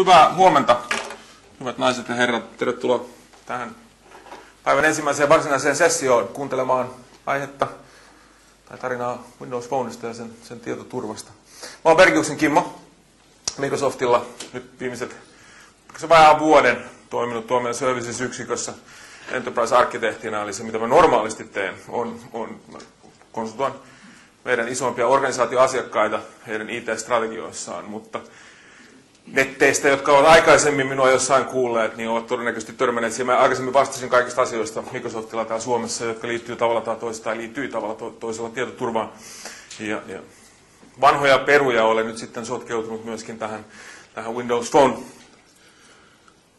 Hyvää huomenta, hyvät naiset ja herrat. Tervetuloa tähän päivän ensimmäiseen varsinaiseen sessioon kuuntelemaan aihetta tai tarinaa Windows Phoneista ja sen, sen tietoturvasta. Mä oon Bergiuksen Kimmo Microsoftilla nyt viimeiset se vajaa vuoden toiminut tuomioon services-yksikössä enterprise-arkkitehtina, eli se mitä mä normaalisti teen, on, on konsultoin meidän isompia organisaatioasiakkaita heidän IT-strategioissaan, mutta netteistä, jotka ovat aikaisemmin minua jossain kuulleet, niin ovat todennäköisesti törmänneet siihen. Mä aikaisemmin vastasin kaikista asioista Microsoftilla täällä Suomessa, jotka liittyy tavalla tai toisella, tai liittyy tavalla to- toisella tietoturvaan. Ja, ja vanhoja peruja olen nyt sitten sotkeutunut myöskin tähän, tähän Windows Phone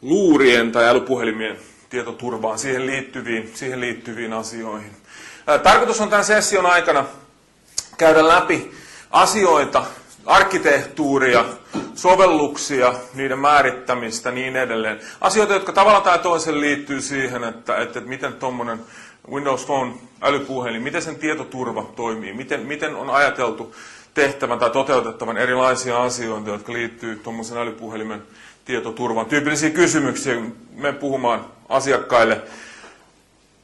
luurien tai älypuhelimien tietoturvaan, siihen liittyviin, siihen liittyviin asioihin. Tarkoitus on tämän session aikana käydä läpi asioita, arkkitehtuuria, sovelluksia, niiden määrittämistä niin edelleen. Asioita, jotka tavalla tai toisen liittyy siihen, että, että, miten tuommoinen Windows Phone älypuhelin, miten sen tietoturva toimii, miten, miten on ajateltu tehtävän tai toteutettavan erilaisia asioita, jotka liittyy tuommoisen älypuhelimen tietoturvaan. Tyypillisiä kysymyksiä me puhumaan asiakkaille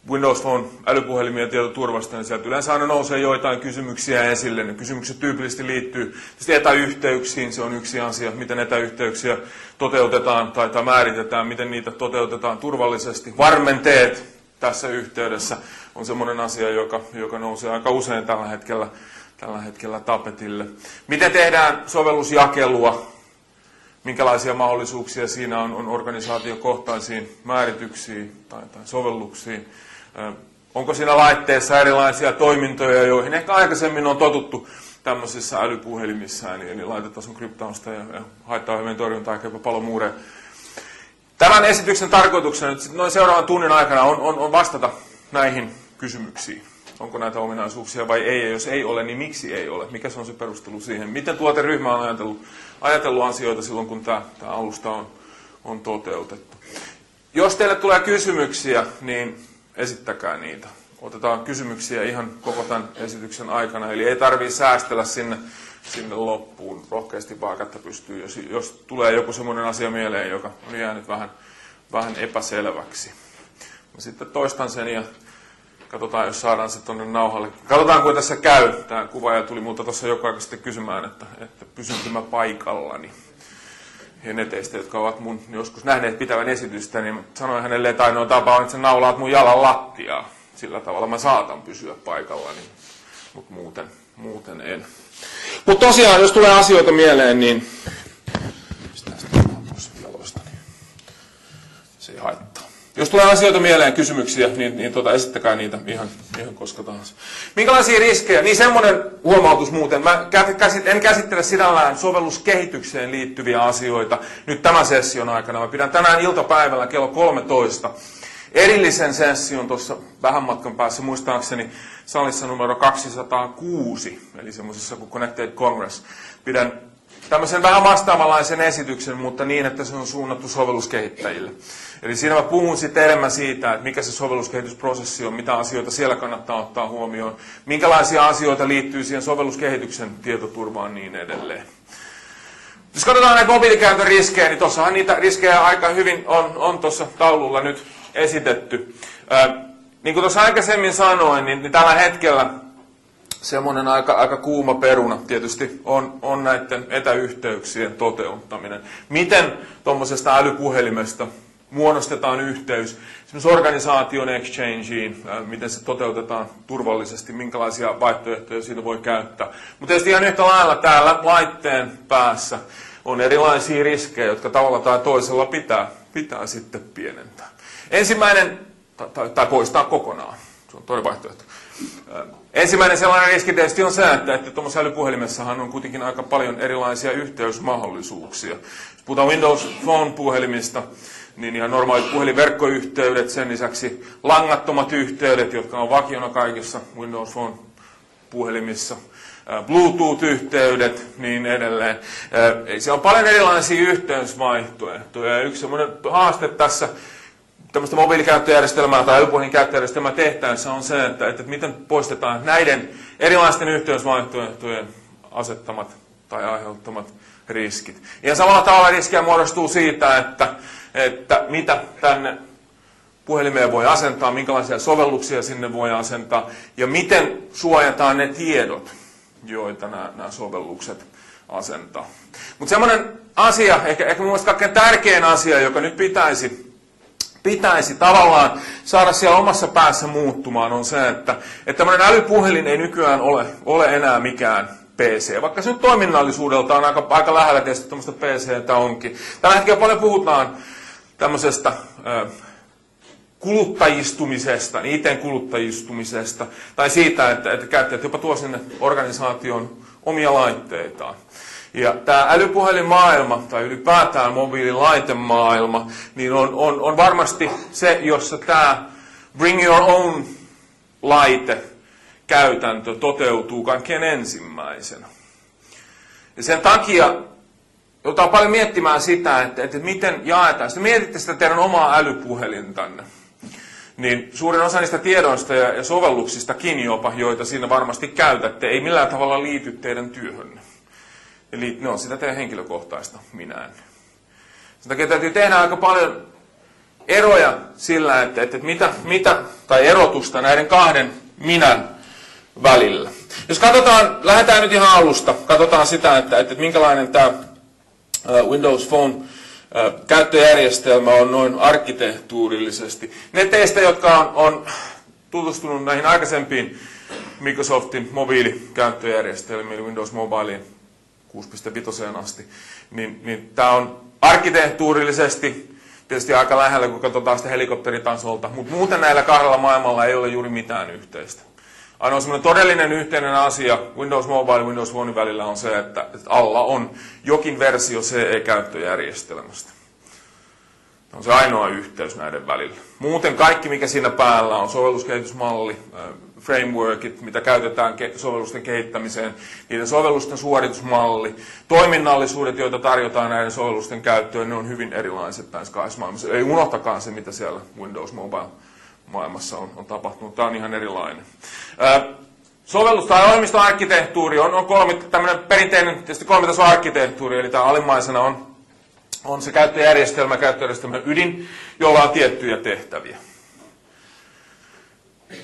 Windows Phone älypuhelimien tietoturvasta, niin sieltä yleensä aina nousee joitain kysymyksiä esille. Ne kysymykset tyypillisesti liittyy etäyhteyksiin, se on yksi asia, miten etäyhteyksiä toteutetaan tai, tai määritetään, miten niitä toteutetaan turvallisesti. Varmenteet tässä yhteydessä on sellainen asia, joka, joka nousee aika usein tällä hetkellä, tällä hetkellä tapetille. Miten tehdään sovellusjakelua, minkälaisia mahdollisuuksia siinä on, on organisaatiokohtaisiin määrityksiin tai, tai sovelluksiin. Onko siinä laitteessa erilaisia toimintoja, joihin ehkä aikaisemmin on totuttu tämmöisissä älypuhelimissa, eli, eli laitetason kryptausta ja, ja haittaohjelmien torjuntaa ja jopa palomuureja. Tämän esityksen tarkoituksena nyt noin seuraavan tunnin aikana on, on, on vastata näihin kysymyksiin. Onko näitä ominaisuuksia vai ei, ja jos ei ole, niin miksi ei ole? Mikä se on se perustelu siihen? Miten tuoteryhmä on ajatellut, ajatellut asioita silloin, kun tämä, tämä alusta on, on toteutettu? Jos teille tulee kysymyksiä, niin esittäkää niitä. Otetaan kysymyksiä ihan koko tämän esityksen aikana, eli ei tarvitse säästellä sinne, sinne loppuun. Rohkeasti vaan kättä pystyy, jos, jos tulee joku semmoinen asia mieleen, joka on jäänyt vähän, vähän epäselväksi. Mä sitten toistan sen ja katsotaan, jos saadaan se tuonne nauhalle. Katsotaan, kuin tässä käy. Tämä kuvaaja tuli muuta tuossa joka sitten kysymään, että, että pysynkö mä paikallani ja ne teistä, jotka ovat mun joskus nähneet pitävän esitystä, niin sanoin hänelle, että ainoa tapa on, että sä naulaat mun jalan lattiaa. Sillä tavalla mä saatan pysyä paikallani, mutta muuten, muuten en. Mutta tosiaan, jos tulee asioita mieleen, niin se ei haittaa. Jos tulee asioita mieleen, kysymyksiä, niin, niin tuota, esittäkää niitä ihan, ihan koska tahansa. Minkälaisia riskejä? Niin semmoinen huomautus muuten. Mä en käsittele sinällään sovelluskehitykseen liittyviä asioita nyt tämän session aikana. Mä pidän tänään iltapäivällä kello 13 erillisen session tuossa vähän matkan päässä, muistaakseni salissa numero 206, eli semmoisessa kuin Connected Congress. Pidän tämmöisen vähän vastaavanlaisen esityksen, mutta niin, että se on suunnattu sovelluskehittäjille. Eli siinä mä puhun sitten enemmän siitä, että mikä se sovelluskehitysprosessi on, mitä asioita siellä kannattaa ottaa huomioon, minkälaisia asioita liittyy siihen sovelluskehityksen tietoturvaan niin edelleen. Jos katsotaan näitä mobiilikäytön riskejä, niin tuossahan niitä riskejä aika hyvin on, on tuossa taululla nyt esitetty. Ää, niin kuin tuossa aikaisemmin sanoin, niin, niin tällä hetkellä semmoinen aika, aika kuuma peruna tietysti on, on näiden etäyhteyksien toteuttaminen. Miten tuommoisesta älypuhelimesta muodostetaan yhteys esimerkiksi organisaation exchangeen, miten se toteutetaan turvallisesti, minkälaisia vaihtoehtoja siitä voi käyttää. Mutta tietysti ihan yhtä lailla täällä laitteen päässä on erilaisia riskejä, jotka tavalla tai toisella pitää, pitää sitten pienentää. Ensimmäinen, tai, tai poistaa kokonaan, se on toinen vaihtoehto. Ensimmäinen sellainen riski tietysti on se, että, että tuommoisessa älypuhelimessahan on kuitenkin aika paljon erilaisia yhteysmahdollisuuksia. Jos puhutaan Windows Phone-puhelimista, niin ihan normaalit puhelinverkkoyhteydet, sen lisäksi langattomat yhteydet, jotka on vakiona kaikissa Windows Phone puhelimissa, Bluetooth-yhteydet, niin edelleen. Se on paljon erilaisia yhteysvaihtoehtoja. Ja yksi haaste tässä tämmöistä mobiilikäyttöjärjestelmää tai älypuhelin käyttöjärjestelmää tehtäessä on se, että, että miten poistetaan näiden erilaisten yhteysvaihtoehtojen asettamat tai aiheuttamat riskit. Ja samalla tavalla riskiä muodostuu siitä, että, että mitä tänne puhelimeen voi asentaa, minkälaisia sovelluksia sinne voi asentaa ja miten suojataan ne tiedot, joita nämä, nämä sovellukset asentaa. Mutta semmoinen asia, ehkä, ehkä mun kaikkein tärkein asia, joka nyt pitäisi, pitäisi tavallaan saada siellä omassa päässä muuttumaan, on se, että, että tämmöinen älypuhelin ei nykyään ole, ole enää mikään PC, vaikka se nyt toiminnallisuudelta on aika, aika lähellä tietysti tämmöistä PCtä onkin. Tällä hetkellä paljon puhutaan tämmöisestä kuluttajistumisesta, niiden kuluttajistumisesta, tai siitä, että, että käyttäjät jopa tuo sinne organisaation omia laitteitaan. Ja tämä älypuhelinmaailma, tai ylipäätään mobiililaitemaailma, niin on, on, on varmasti se, jossa tämä bring your own laite käytäntö toteutuu kaikkein ensimmäisenä. Ja sen takia joudutaan paljon miettimään sitä, että, että miten jaetaan. Sitten mietitte sitä teidän omaa älypuhelintanne niin suurin osa niistä tiedoista ja, ja sovelluksistakin jopa, joita siinä varmasti käytätte, ei millään tavalla liity teidän työhönne. Eli ne on sitä teidän henkilökohtaista minään. Sen takia täytyy tehdä aika paljon eroja sillä, että, että mitä, mitä, tai erotusta näiden kahden minän välillä. Jos katsotaan, lähdetään nyt ihan alusta, katsotaan sitä, että, että minkälainen tämä Windows Phone käyttöjärjestelmä on noin arkkitehtuurillisesti. Ne teistä, jotka on, on tutustunut näihin aikaisempiin Microsoftin mobiilikäyttöjärjestelmiin, Windows Mobileen 6.5 asti, niin, niin tämä on arkkitehtuurillisesti tietysti aika lähellä, kun katsotaan sitä helikopteritasolta, mutta muuten näillä kahdella maailmalla ei ole juuri mitään yhteistä. Ainoa semmoinen todellinen yhteinen asia Windows Mobile ja Windows Phone välillä on se, että, että alla on jokin versio CE-käyttöjärjestelmästä. Tämä on se ainoa yhteys näiden välillä. Muuten kaikki, mikä siinä päällä on, sovelluskehitysmalli, frameworkit, mitä käytetään sovellusten kehittämiseen, niiden sovellusten suoritusmalli, toiminnallisuudet, joita tarjotaan näiden sovellusten käyttöön, ne on hyvin erilaiset näissä kahdessa maailmassa. Ei unohtakaan se, mitä siellä Windows Mobile maailmassa on, on tapahtunut. Tämä on ihan erilainen. Sovellus- tai ohjelmistoarkkitehtuuri on, on kolmi, tämmöinen perinteinen tietysti kolmitasoarkkitehtuuri, eli tämä alimmaisena on, on se käyttöjärjestelmä, käyttöjärjestelmän ydin, jolla on tiettyjä tehtäviä.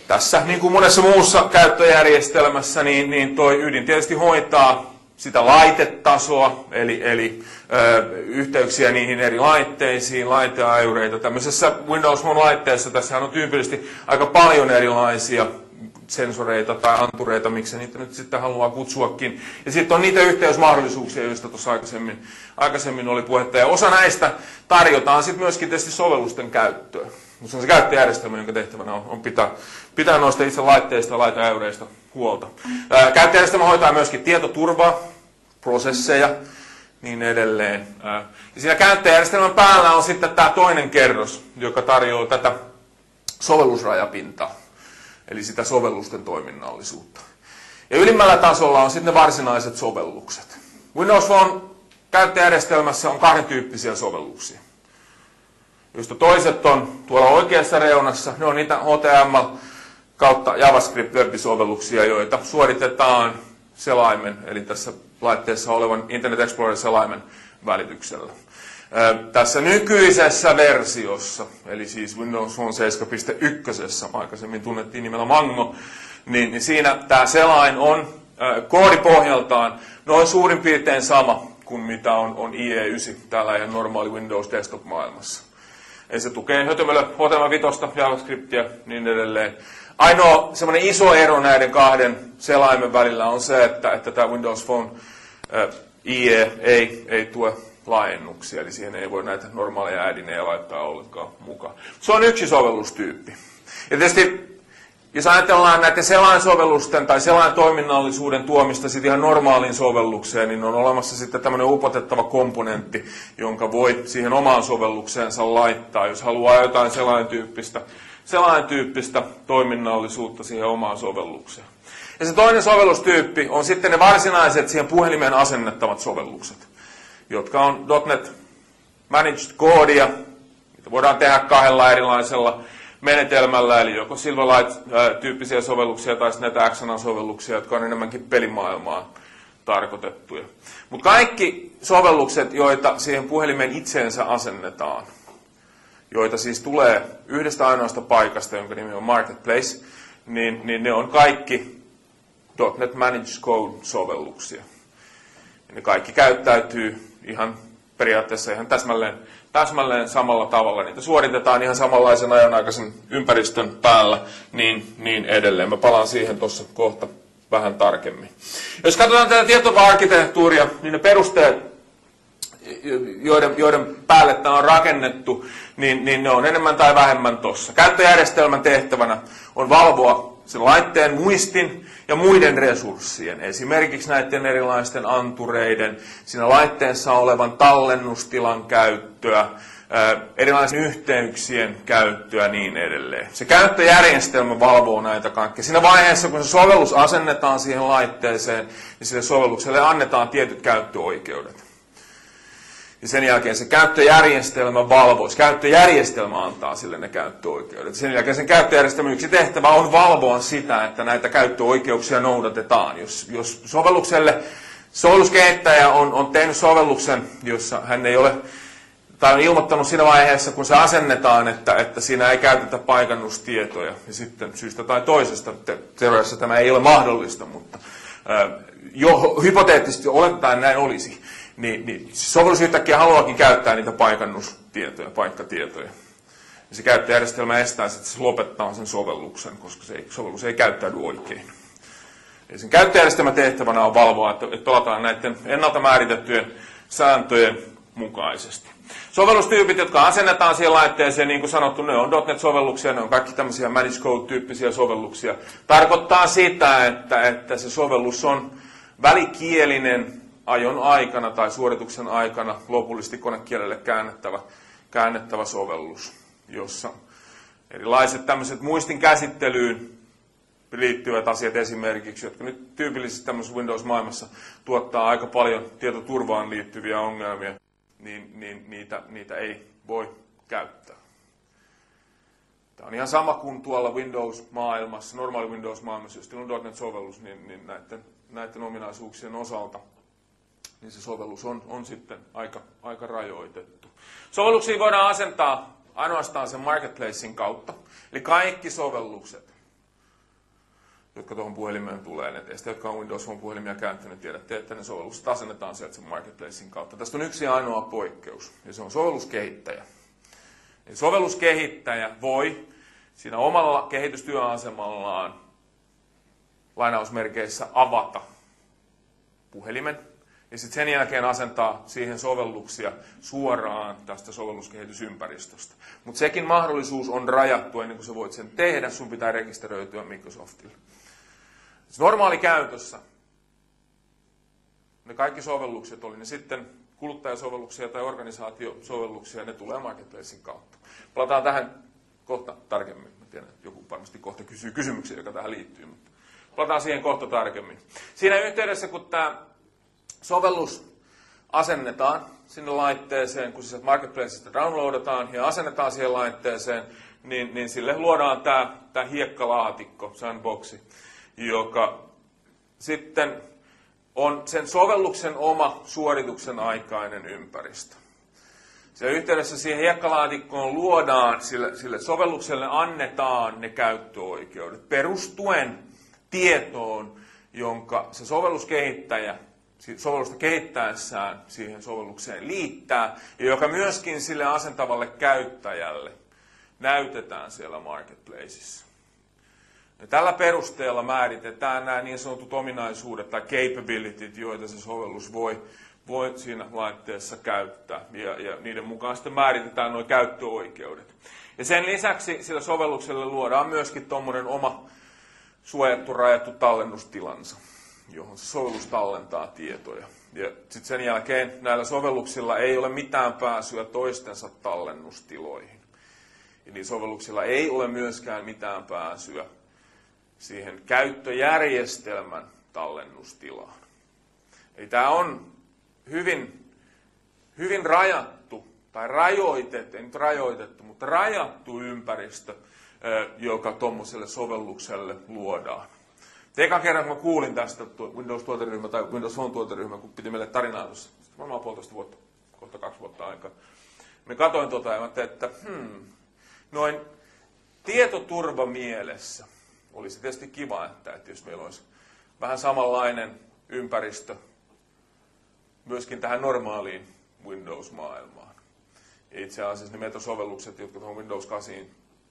Tässä, niin kuin monessa muussa käyttöjärjestelmässä, niin, niin toi ydin tietysti hoitaa sitä laitetasoa, eli, eli ö, yhteyksiä niihin eri laitteisiin, laiteajureita. Tämmöisessä Windows Phone-laitteessa tässä on tyypillisesti aika paljon erilaisia sensoreita tai antureita, miksi niitä nyt sitten haluaa kutsuakin. Ja sitten on niitä yhteysmahdollisuuksia, joista tuossa aikaisemmin, aikaisemmin oli puhetta. Ja osa näistä tarjotaan sitten myöskin tietysti sovellusten käyttöön. Mutta se käyttöjärjestelmä, jonka tehtävänä on, on pitää, pitää noista itse laitteista ja laiteäyreistä huolta. käyttöjärjestelmä hoitaa myöskin tietoturvaa, prosesseja, niin edelleen. Ja siinä käyttöjärjestelmän päällä on sitten tämä toinen kerros, joka tarjoaa tätä sovellusrajapintaa, eli sitä sovellusten toiminnallisuutta. Ja ylimmällä tasolla on sitten ne varsinaiset sovellukset. Windows Phone käyttöjärjestelmässä on kahden tyyppisiä sovelluksia. Joista toiset on tuolla oikeassa reunassa, ne on niitä HTML kautta JavaScript web-sovelluksia, joita suoritetaan selaimen, eli tässä laitteessa olevan Internet Explorer-selaimen välityksellä. Tässä nykyisessä versiossa, eli siis Windows Phone 7.1, aikaisemmin tunnettiin nimellä Mango, niin, niin siinä tämä selain on koodipohjaltaan noin suurin piirtein sama kuin mitä on, on IE9 täällä ihan normaali Windows Desktop-maailmassa. Eli se tukee hötömöllä HTML5, JavaScriptia niin edelleen. Ainoa semmoinen iso ero näiden kahden selaimen välillä on se, että, että tämä Windows Phone äh, IE ei, ei tue laajennuksia, eli siihen ei voi näitä normaaleja äädinejä laittaa ollenkaan mukaan. Se on yksi sovellustyyppi. Ja tietysti jos ajatellaan näiden selainsovellusten tai selaintoiminnallisuuden tuomista sitten ihan normaaliin sovellukseen, niin on olemassa sitten tämmöinen upotettava komponentti, jonka voi siihen omaan sovellukseensa laittaa, jos haluaa jotain selaintyyppistä sellainen tyyppistä toiminnallisuutta siihen omaan sovellukseen. Ja se toinen sovellustyyppi on sitten ne varsinaiset siihen puhelimeen asennettavat sovellukset, jotka on .NET Managed Codea, mitä voidaan tehdä kahdella erilaisella menetelmällä, eli joko Silverlight-tyyppisiä sovelluksia tai näitä XNA-sovelluksia, jotka on enemmänkin pelimaailmaan tarkoitettuja. Mutta kaikki sovellukset, joita siihen puhelimen itseensä asennetaan, joita siis tulee yhdestä ainoasta paikasta, jonka nimi on Marketplace, niin, niin ne on kaikki .NET Managed Code-sovelluksia. Ja ne kaikki käyttäytyy ihan periaatteessa ihan täsmälleen, täsmälleen samalla tavalla. Niitä suoritetaan ihan samanlaisen ajanaikaisen ympäristön päällä, niin, niin edelleen. Mä palaan siihen tuossa kohta vähän tarkemmin. Jos katsotaan tätä tietoarkkitehtuuria, niin ne perusteet, joiden, joiden päälle tämä on rakennettu, niin, niin ne on enemmän tai vähemmän tuossa. Käyttöjärjestelmän tehtävänä on valvoa sen laitteen muistin ja muiden resurssien, esimerkiksi näiden erilaisten antureiden, siinä laitteessa olevan tallennustilan käyttöä, erilaisten yhteyksien käyttöä ja niin edelleen. Se käyttöjärjestelmä valvoo näitä kaikkia. Siinä vaiheessa, kun se sovellus asennetaan siihen laitteeseen, niin sille sovellukselle annetaan tietyt käyttöoikeudet. Ja sen jälkeen se käyttöjärjestelmä valvoisi. Käyttöjärjestelmä antaa sille ne käyttöoikeudet. Sen jälkeen sen käyttöjärjestelmän yksi tehtävä on valvoa sitä, että näitä käyttöoikeuksia noudatetaan. Jos, jos sovellukselle sovelluskehittäjä on, on tehnyt sovelluksen, jossa hän ei ole tai on ilmoittanut siinä vaiheessa, kun se asennetaan, että, että siinä ei käytetä paikannustietoja. Ja sitten syystä tai toisesta, teoriassa tämä ei ole mahdollista, mutta jo hypoteettisesti olettaen näin olisi niin, niin sovellus yhtäkkiä haluakin käyttää niitä paikannustietoja, paikkatietoja. Ja se käyttöjärjestelmä estää, että se lopettaa sen sovelluksen, koska se ei, sovellus ei käyttäydy oikein. Ja sen käyttöjärjestelmän tehtävänä on valvoa, että, että pelataan näiden ennalta määritettyjen sääntöjen mukaisesti. Sovellustyypit, jotka asennetaan siihen laitteeseen, niin kuin sanottu, ne on .NET-sovelluksia, ne on kaikki tämmöisiä Managed Code-tyyppisiä sovelluksia. Tarkoittaa sitä, että, että se sovellus on välikielinen ajon aikana tai suorituksen aikana lopullisesti konekielelle käännettävä, käännettävä sovellus, jossa erilaiset tämmöiset muistin käsittelyyn liittyvät asiat esimerkiksi, jotka nyt tyypillisesti tämmöisessä Windows-maailmassa tuottaa aika paljon tietoturvaan liittyviä ongelmia, niin, niin niitä, niitä ei voi käyttää. Tämä on ihan sama kuin tuolla Windows-maailmassa, normaali Windows-maailmassa, jos on .NET-sovellus, niin, niin näiden, näiden ominaisuuksien osalta – niin se sovellus on, on sitten aika, aika rajoitettu. Sovelluksia voidaan asentaa ainoastaan sen marketplacein kautta. Eli kaikki sovellukset, jotka tuohon puhelimeen tulee, ne teistä, jotka on Windows Phone puhelimia kääntänyt, tiedätte, että ne sovellukset asennetaan sieltä sen marketplacein kautta. Tästä on yksi ainoa poikkeus, ja se on sovelluskehittäjä. Eli sovelluskehittäjä voi siinä omalla kehitystyöasemallaan lainausmerkeissä avata puhelimen ja sitten sen jälkeen asentaa siihen sovelluksia suoraan tästä sovelluskehitysympäristöstä. Mutta sekin mahdollisuus on rajattu ennen kuin sä voit sen tehdä, sun pitää rekisteröityä Microsoftille. Normaali käytössä ne kaikki sovellukset, oli ne sitten kuluttajasovelluksia tai organisaatiosovelluksia, ne tulee Marketplacein kautta. Palataan tähän kohta tarkemmin. Mä tiedän, että joku varmasti kohta kysyy kysymyksiä, joka tähän liittyy, mutta palataan siihen kohta tarkemmin. Siinä yhteydessä, kun tämä sovellus asennetaan sinne laitteeseen, kun se Marketplaceista downloadataan ja asennetaan siihen laitteeseen, niin, niin sille luodaan tämä, tämä hiekkalaatikko, sandboxi, joka sitten on sen sovelluksen oma suorituksen aikainen ympäristö. Se yhteydessä siihen hiekkalaatikkoon luodaan, sille, sille sovellukselle annetaan ne käyttöoikeudet perustuen tietoon, jonka se sovelluskehittäjä sovellusta kehittäessään siihen sovellukseen liittää, ja joka myöskin sille asentavalle käyttäjälle näytetään siellä marketplaceissa. Ja tällä perusteella määritetään nämä niin sanotut ominaisuudet tai capabilityt, joita se sovellus voi, voi siinä laitteessa käyttää. Ja, ja niiden mukaan sitten määritetään nuo käyttöoikeudet. Ja sen lisäksi sillä sovellukselle luodaan myöskin tuommoinen oma suojattu, rajattu tallennustilansa johon se sovellus tallentaa tietoja. Ja sitten sen jälkeen näillä sovelluksilla ei ole mitään pääsyä toistensa tallennustiloihin. Niin sovelluksilla ei ole myöskään mitään pääsyä siihen käyttöjärjestelmän tallennustilaan. Eli tämä on hyvin, hyvin rajattu, tai rajoitettu, ei nyt rajoitettu, mutta rajattu ympäristö, joka tuommoiselle sovellukselle luodaan. Ekan kerran, kun mä kuulin tästä Windows-tuoteryhmä tai Windows Phone-tuoteryhmä, kun piti meille tarinaa tuossa, varmaan puolitoista vuotta, kohta kaksi vuotta aikaa. Me katoin tuota ja mä että hmm, noin tietoturva mielessä olisi tietysti kiva, että, että jos meillä olisi vähän samanlainen ympäristö myöskin tähän normaaliin Windows-maailmaan. Itse asiassa ne metasovellukset, jotka tuohon Windows 8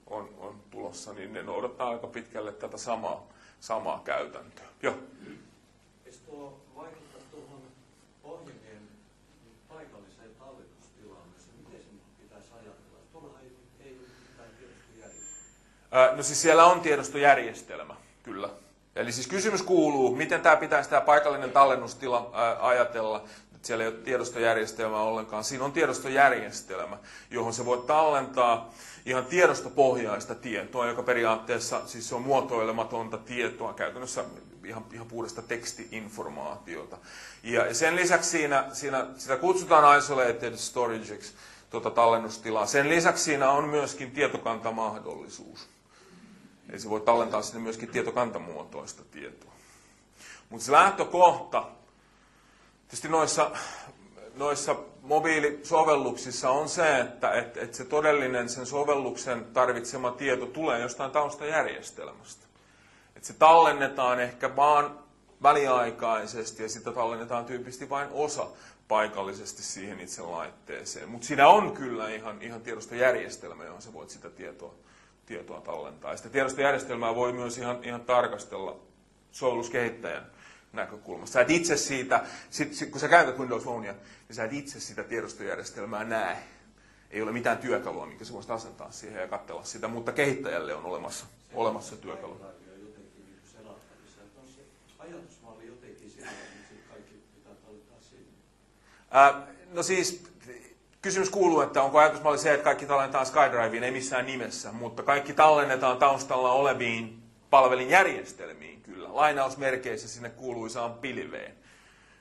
on, on tulossa, niin ne noudattaa aika pitkälle tätä samaa, samaa käytäntöä. Joo. Eikö tuo vaikuttaa tuohon ohjelmien paikalliseen talletustilaan, miten se pitäisi ajatella? Tuolla ei, ei mitään tiedostojärjestelmää. No siis siellä on tiedostojärjestelmä, kyllä. Eli siis kysymys kuuluu, miten tämä pitäisi tämä paikallinen tallennustila ajatella että siellä ei ole tiedostojärjestelmää ollenkaan. Siinä on tiedostojärjestelmä, johon se voi tallentaa ihan tiedostopohjaista tietoa, joka periaatteessa siis on muotoilematonta tietoa, käytännössä ihan, ihan puhdasta tekstiinformaatiota. Ja sen lisäksi siinä, siinä sitä kutsutaan isolated storageiksi, tuota tallennustilaa. Sen lisäksi siinä on myöskin tietokantamahdollisuus. Eli se voi tallentaa sinne myöskin tietokantamuotoista tietoa. Mutta se lähtökohta Tietysti noissa, noissa mobiilisovelluksissa on se, että et, et se todellinen sen sovelluksen tarvitsema tieto tulee jostain taustajärjestelmästä. Et se tallennetaan ehkä vaan väliaikaisesti ja sitä tallennetaan tyypillisesti vain osa paikallisesti siihen itse laitteeseen. Mutta siinä on kyllä ihan, ihan tiedostojärjestelmä, johon sä voit sitä tietoa, tietoa tallentaa. Ja sitä tiedostojärjestelmää voi myös ihan, ihan tarkastella sovelluskehittäjän näkökulmasta. Sä et itse siitä, sit, kun sä käytät Windows Phonea, niin sä et itse sitä tiedostojärjestelmää näe. Ei ole mitään työkalua, minkä sä voisit asentaa siihen ja katsella sitä, mutta kehittäjälle on olemassa, se olemassa työkalu. no siis kysymys kuuluu, että onko ajatusmalli se, että kaikki tallennetaan SkyDriveen, ei missään nimessä, mutta kaikki tallennetaan taustalla oleviin palvelinjärjestelmiin kyllä. Lainausmerkeissä sinne kuuluisaan pilveen,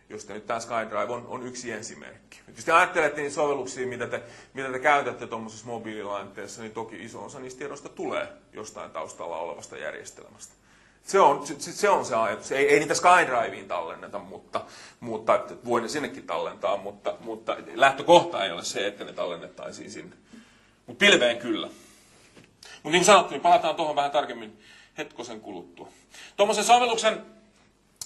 josta nyt tämä SkyDrive on, on yksi esimerkki. Jos te ajattelette niitä sovelluksia, mitä te, mitä te käytätte tuommoisessa mobiililaitteessa, niin toki iso osa niistä tiedosta tulee jostain taustalla olevasta järjestelmästä. Se on se, se, on se ajatus. Ei, ei niitä SkyDriveen tallenneta, mutta, mutta voi ne sinnekin tallentaa, mutta, mutta lähtökohta ei ole se, että ne tallennettaisiin sinne. Mutta pilveen kyllä. Mutta niin kuin sanottu, niin palataan tuohon vähän tarkemmin hetkosen kuluttua. Tuommoisen sovelluksen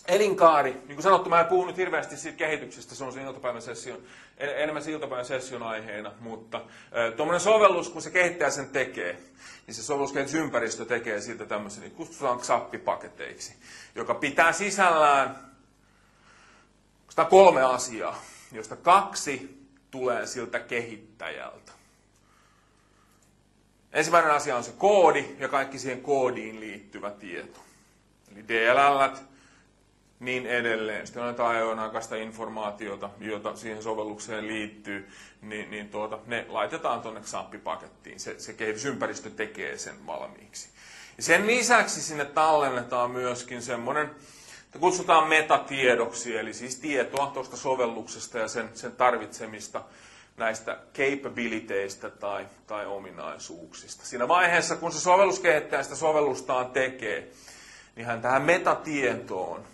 elinkaari, niin kuin sanottu, mä en puhu nyt hirveästi siitä kehityksestä, se on se iltapäivän session, enemmän se iltapäivän session aiheena, mutta tuommoinen sovellus, kun se kehittäjä sen tekee, niin se sovelluskehitysympäristö tekee siitä tämmöisen, niin kutsutaan XAPPI-paketeiksi, joka pitää sisällään kolme asiaa, josta kaksi tulee siltä kehittäjältä. Ensimmäinen asia on se koodi ja kaikki siihen koodiin liittyvä tieto. Eli DLL, niin edelleen. Sitten on jotain ajonaikaista informaatiota, jota siihen sovellukseen liittyy, niin, niin tuota, ne laitetaan tuonne XAMPP-pakettiin. Se, se kehitysympäristö tekee sen valmiiksi. Ja sen lisäksi sinne tallennetaan myöskin semmoinen, että kutsutaan metatiedoksi, eli siis tietoa tuosta sovelluksesta ja sen, sen tarvitsemista näistä capabiliteista tai, tai ominaisuuksista. Siinä vaiheessa, kun se sovelluskehittäjä sitä sovellustaan tekee, niin hän tähän metatietoon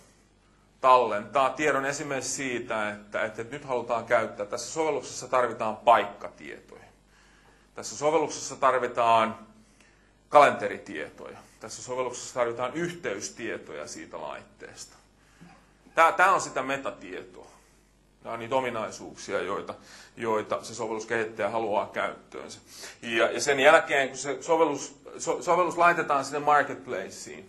tallentaa tiedon esimerkiksi siitä, että, että nyt halutaan käyttää. Tässä sovelluksessa tarvitaan paikkatietoja. Tässä sovelluksessa tarvitaan kalenteritietoja. Tässä sovelluksessa tarvitaan yhteystietoja siitä laitteesta. Tämä, tämä on sitä metatietoa. Nämä on niitä ominaisuuksia, joita, joita se sovelluskehittäjä haluaa käyttöönsä. Ja, ja sen jälkeen, kun se sovellus, so, sovellus laitetaan sinne marketplaceen,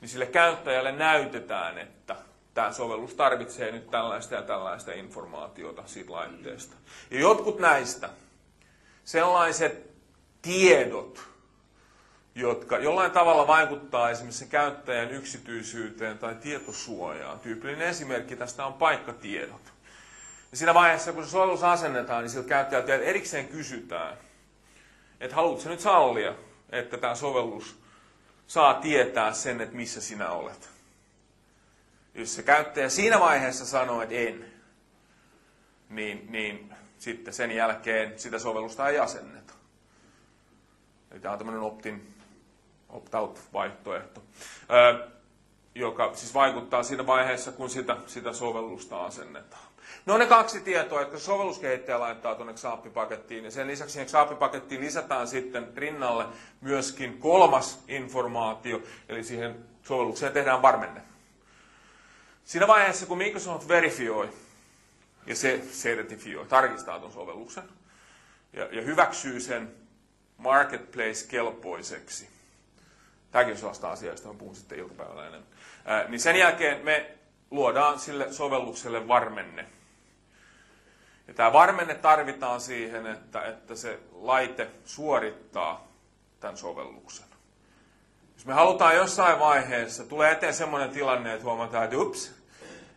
niin sille käyttäjälle näytetään, että tämä sovellus tarvitsee nyt tällaista ja tällaista informaatiota siitä laitteesta. Ja jotkut näistä, sellaiset tiedot, jotka jollain tavalla vaikuttaa esimerkiksi käyttäjän yksityisyyteen tai tietosuojaan. Tyypillinen esimerkki tästä on paikkatiedot. Ja siinä vaiheessa, kun se sovellus asennetaan, niin siltä käyttäjältä erikseen kysytään, että haluatko nyt sallia, että tämä sovellus saa tietää sen, että missä sinä olet. Jos se käyttäjä siinä vaiheessa sanoo, että en, niin, niin sitten sen jälkeen sitä sovellusta ei asenneta. Eli tämä on tämmöinen optin, opt-out-vaihtoehto. Joka siis vaikuttaa siinä vaiheessa, kun sitä, sitä sovellusta asennetaan. No ne kaksi tietoa, että sovelluskehittäjä laittaa tuonne XAPI-pakettiin, ja sen lisäksi siihen XAPI-pakettiin lisätään sitten rinnalle myöskin kolmas informaatio, eli siihen sovellukseen tehdään varmenne. Siinä vaiheessa, kun Microsoft verifioi, ja se sertifioi, tarkistaa tuon sovelluksen, ja, ja hyväksyy sen marketplace-kelpoiseksi, tämäkin on sellaista asiaa, josta puhun sitten iltapäivällä enemmän, ää, niin sen jälkeen me luodaan sille sovellukselle varmenne. Ja tämä varmenne tarvitaan siihen, että, että se laite suorittaa tämän sovelluksen. Jos me halutaan jossain vaiheessa, tulee eteen sellainen tilanne, että huomataan, että ups,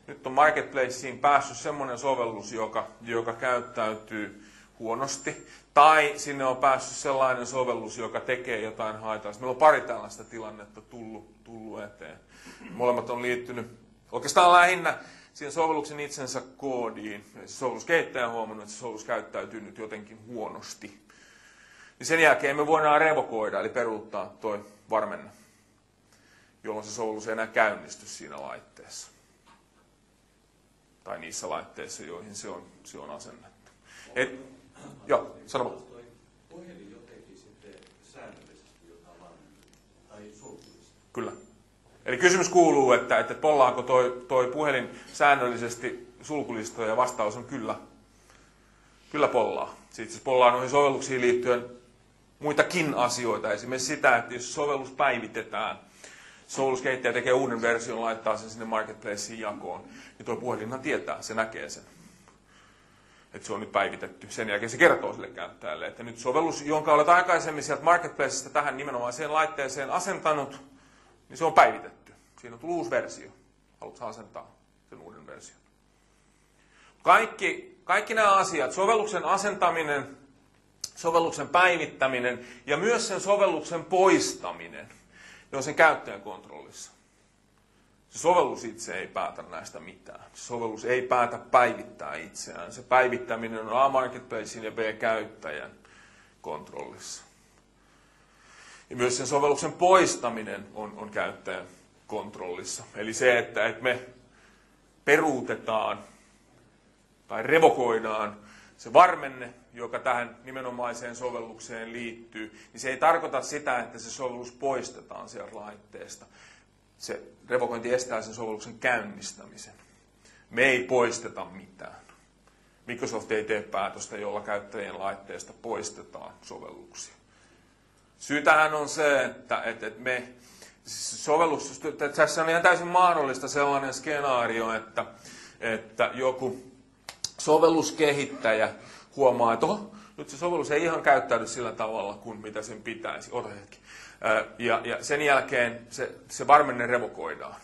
nyt on Marketplaceen päässyt sellainen sovellus, joka, joka käyttäytyy huonosti, tai sinne on päässyt sellainen sovellus, joka tekee jotain haitallista. Meillä on pari tällaista tilannetta tullut, tullut eteen. Molemmat on liittynyt oikeastaan lähinnä siihen sovelluksen itsensä koodiin. Sovelluskehittäjä on huomannut, että se sovellus käyttäytyy nyt jotenkin huonosti. Niin sen jälkeen me voidaan revokoida, eli peruuttaa tuo varmenne, jolloin se sovellus ei enää käynnisty siinä laitteessa. Tai niissä laitteissa, joihin se on, se on asennettu. Et, joo, sano. Toi jotenkin sitten säännöllisesti jotain varmennetta tai sulkuista. Kyllä. Eli kysymys kuuluu, että, että pollaako toi, toi puhelin säännöllisesti sulkulistoja ja vastaus on kyllä. Kyllä pollaa. Sitten se pollaa noihin sovelluksiin liittyen muitakin asioita. Esimerkiksi sitä, että jos sovellus päivitetään, sovelluskehittäjä tekee uuden version, laittaa sen sinne marketplaceen jakoon, niin tuo puhelinhan tietää, se näkee sen. Että se on nyt päivitetty. Sen jälkeen se kertoo sille käyttäjälle, että nyt sovellus, jonka olet aikaisemmin sieltä marketplacesta tähän nimenomaiseen laitteeseen asentanut, niin se on päivitetty. Siinä on tullut uusi versio. Haluatko asentaa sen uuden version? Kaikki, kaikki nämä asiat, sovelluksen asentaminen, sovelluksen päivittäminen ja myös sen sovelluksen poistaminen, ne on sen käyttäjän kontrollissa. Se sovellus itse ei päätä näistä mitään. Se sovellus ei päätä päivittää itseään. Se päivittäminen on A marketplacein ja B käyttäjän kontrollissa. Ja myös sen sovelluksen poistaminen on, on käyttäjän kontrollissa. Eli se, että, että me peruutetaan tai revokoidaan se varmenne, joka tähän nimenomaiseen sovellukseen liittyy, niin se ei tarkoita sitä, että se sovellus poistetaan sieltä laitteesta. Se revokointi estää sen sovelluksen käynnistämisen. Me ei poisteta mitään. Microsoft ei tee päätöstä, jolla käyttäjien laitteesta poistetaan sovelluksia. Syytähän on se, että, että, että me sovellus, tässä on ihan täysin mahdollista sellainen skenaario, että, että joku sovelluskehittäjä huomaa, että oho, nyt se sovellus ei ihan käyttäydy sillä tavalla kuin mitä sen pitäisi. Ota hetki. Ja, ja sen jälkeen se, se varmenne revokoidaan.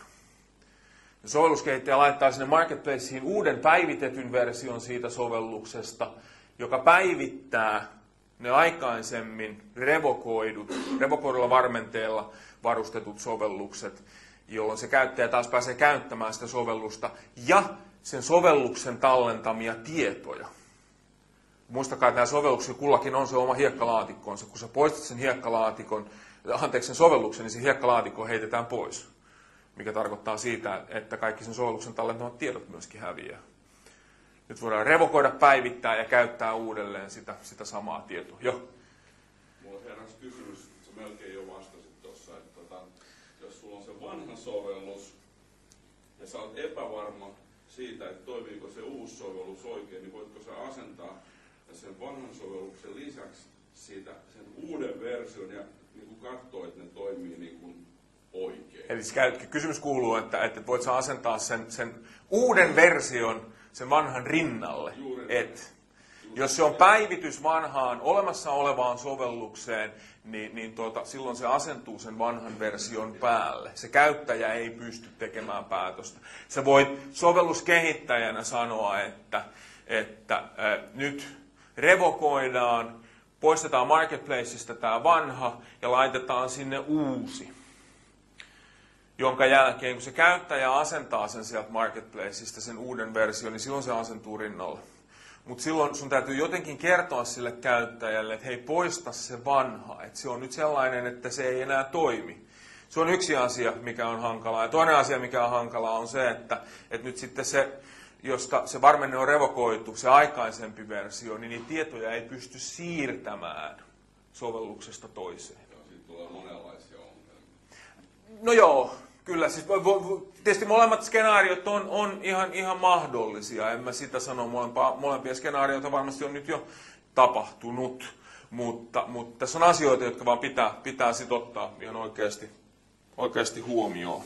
Sovelluskehittäjä laittaa sinne marketplaceen uuden päivitetyn version siitä sovelluksesta, joka päivittää ne aikaisemmin revokoidut, revokoidulla varmenteella varustetut sovellukset, jolloin se käyttäjä taas pääsee käyttämään sitä sovellusta ja sen sovelluksen tallentamia tietoja. Muistakaa, että nämä sovellukset kullakin on se oma hiekkalaatikkonsa. Kun sä poistat sen hiekkalaatikon, anteeksi sen sovelluksen, niin se hiekkalaatikko heitetään pois. Mikä tarkoittaa siitä, että kaikki sen sovelluksen tallentamat tiedot myöskin häviää. Nyt voidaan revokoida, päivittää ja käyttää uudelleen sitä, sitä samaa tietoa. Joo. Mulla heräsi kysymys, sä melkein jo vastasit tuossa, että tota, jos sulla on se vanha sovellus ja sä oot epävarma siitä, että toimiiko se uusi sovellus oikein, niin voitko sä asentaa sen vanhan sovelluksen lisäksi siitä sen uuden version ja niin kuin katsoa, että ne toimii niin kuin oikein. Eli se kysymys kuuluu, että, että voit sä asentaa sen, sen uuden version sen vanhan rinnalle. Juuri Et. Jos se on päivitys vanhaan olemassa olevaan sovellukseen, niin, niin tuota, silloin se asentuu sen vanhan version päälle. Se käyttäjä ei pysty tekemään päätöstä. Se voi sovelluskehittäjänä sanoa, että, että äh, nyt revokoidaan, poistetaan marketplaceista tämä vanha ja laitetaan sinne uusi jonka jälkeen, kun se käyttäjä asentaa sen sieltä marketplaceista, sen uuden version, niin silloin se asentuu rinnalle. Mutta silloin sun täytyy jotenkin kertoa sille käyttäjälle, että hei, poista se vanha, että se on nyt sellainen, että se ei enää toimi. Se on yksi asia, mikä on hankalaa. Ja toinen asia, mikä on hankalaa, on se, että, että nyt sitten se, josta se varmenne on revokoitu, se aikaisempi versio, niin niitä tietoja ei pysty siirtämään sovelluksesta toiseen. Joo, siitä tulee monenlaisia ongelmia. No joo, kyllä. Siis voi, voi, tietysti molemmat skenaariot on, on ihan, ihan mahdollisia. En mä sitä sano. Molempia, molempia skenaarioita varmasti on nyt jo tapahtunut. Mutta, mutta tässä on asioita, jotka vaan pitää, pitää sit ottaa ihan oikeasti, oikeasti huomioon.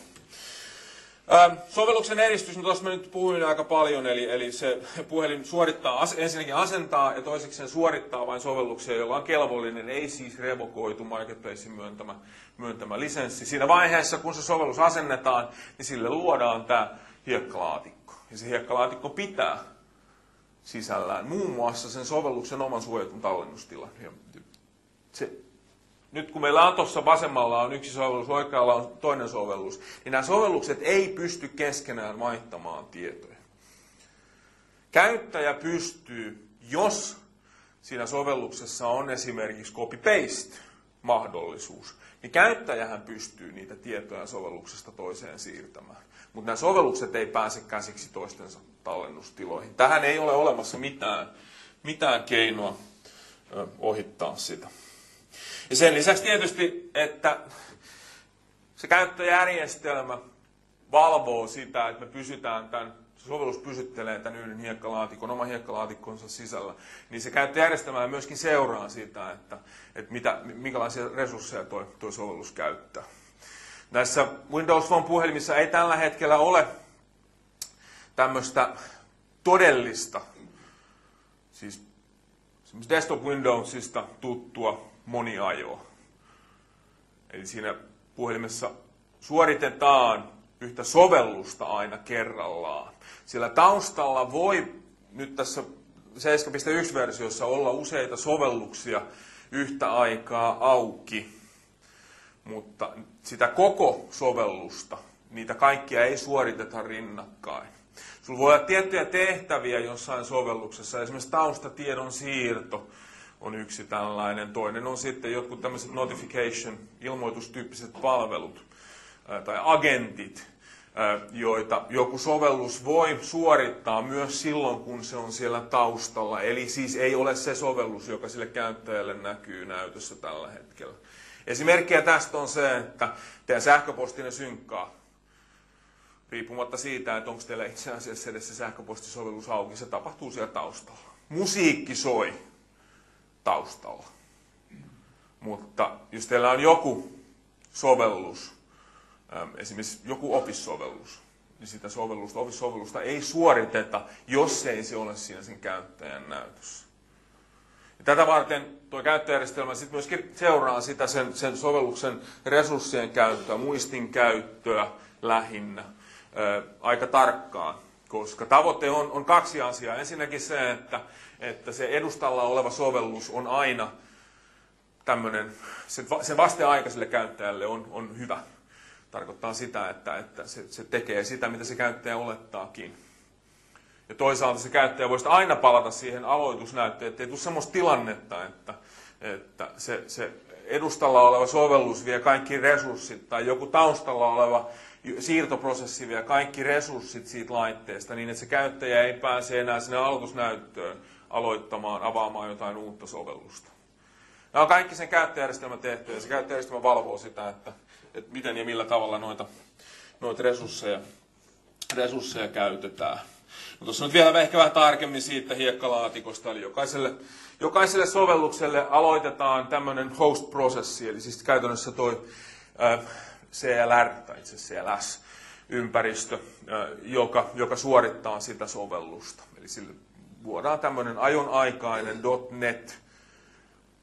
Ähm, sovelluksen eristys, no tuossa mä nyt puhuin aika paljon, eli, eli se puhelin suorittaa, ensinnäkin asentaa ja toiseksi sen suorittaa vain sovelluksia, jolla on kelvollinen, ei siis revokoitu Marketplacein myöntämä, myöntämä lisenssi. Siinä vaiheessa, kun se sovellus asennetaan, niin sille luodaan tämä hiekkalaatikko. Ja se hiekkalaatikko pitää sisällään muun muassa sen sovelluksen oman suojatun tallennustilan. Ja se nyt kun meillä on tuossa vasemmalla on yksi sovellus, oikealla on toinen sovellus, niin nämä sovellukset ei pysty keskenään vaihtamaan tietoja. Käyttäjä pystyy, jos siinä sovelluksessa on esimerkiksi copy-paste mahdollisuus, niin käyttäjähän pystyy niitä tietoja sovelluksesta toiseen siirtämään. Mutta nämä sovellukset ei pääse käsiksi toistensa tallennustiloihin. Tähän ei ole olemassa mitään, mitään keinoa ohittaa sitä. Ja sen lisäksi tietysti, että se käyttöjärjestelmä valvoo sitä, että me pysytään tämän, se sovellus pysyttelee tämän yhden hiekkalaatikon, oma hiekkalaatikkonsa sisällä, niin se käyttöjärjestelmä myöskin seuraa sitä, että, että mitä, minkälaisia resursseja tuo, tuo sovellus käyttää. Näissä Windows Phone puhelimissa ei tällä hetkellä ole tämmöistä todellista, siis desktop Windowsista tuttua moniajoa. Eli siinä puhelimessa suoritetaan yhtä sovellusta aina kerrallaan. Sillä taustalla voi nyt tässä 7.1-versiossa olla useita sovelluksia yhtä aikaa auki, mutta sitä koko sovellusta, niitä kaikkia ei suoriteta rinnakkain. Sulla voi olla tiettyjä tehtäviä jossain sovelluksessa, esimerkiksi taustatiedon siirto, on yksi tällainen. Toinen on sitten jotkut tämmöiset notification, ilmoitustyyppiset palvelut tai agentit, joita joku sovellus voi suorittaa myös silloin, kun se on siellä taustalla. Eli siis ei ole se sovellus, joka sille käyttäjälle näkyy näytössä tällä hetkellä. Esimerkkiä tästä on se, että teidän sähköpostinen synkkaa. Riippumatta siitä, että onko teillä itse asiassa edes se sähköpostisovellus auki, se tapahtuu siellä taustalla. Musiikki soi taustalla. Mutta jos teillä on joku sovellus, esimerkiksi joku Office-sovellus, niin sitä sovellusta, Office-sovellusta ei suoriteta, jos ei se ole siinä sen käyttäjän näytössä. Ja tätä varten tuo käyttöjärjestelmä sitten myöskin seuraa sitä sen, sen sovelluksen resurssien käyttöä, muistin käyttöä lähinnä ää, aika tarkkaan, koska tavoite on, on kaksi asiaa. Ensinnäkin se, että että se edustalla oleva sovellus on aina tämmöinen, se vasteaika sille käyttäjälle on, on hyvä. Tarkoittaa sitä, että, että se, se tekee sitä, mitä se käyttäjä olettaakin. Ja toisaalta se käyttäjä voisi aina palata siihen aloitusnäyttöön, ettei tule sellaista tilannetta, että, että se, se edustalla oleva sovellus vie kaikki resurssit tai joku taustalla oleva siirtoprosessi vie kaikki resurssit siitä laitteesta niin, että se käyttäjä ei pääse enää sinne aloitusnäyttöön aloittamaan, avaamaan jotain uutta sovellusta. Nämä on kaikki sen käyttöjärjestelmä tehty ja se käyttöjärjestelmä valvoo sitä, että, että miten ja millä tavalla noita, noita resursseja, resursseja käytetään. Mutta tuossa nyt vielä ehkä vähän tarkemmin siitä hiekkalaatikosta, eli jokaiselle, jokaiselle sovellukselle aloitetaan tämmöinen host-prosessi, eli siis käytännössä toi äh, CLR, tai itse CLS, ympäristö, joka, joka suorittaa sitä sovellusta. Eli sille luodaan tämmöinen ajonaikainen .NET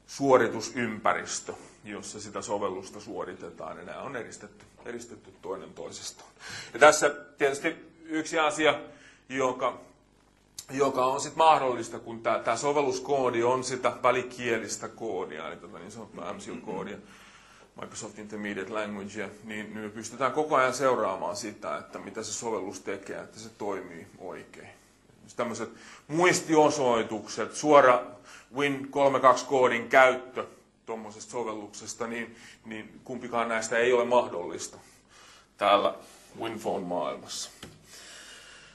suoritusympäristö, jossa sitä sovellusta suoritetaan, ja nämä on eristetty, eristetty toinen toisestaan. Ja tässä tietysti yksi asia, joka, joka on sitten mahdollista, kun tämä, sovelluskoodi on sitä välikielistä koodia, eli tätä niin sanottua MCU-koodia, Microsoft Intermediate Language, niin, niin me pystytään koko ajan seuraamaan sitä, että mitä se sovellus tekee, että se toimii oikein tämmöiset muistiosoitukset, suora Win32-koodin käyttö tuommoisesta sovelluksesta, niin, niin kumpikaan näistä ei ole mahdollista täällä WinPhone-maailmassa.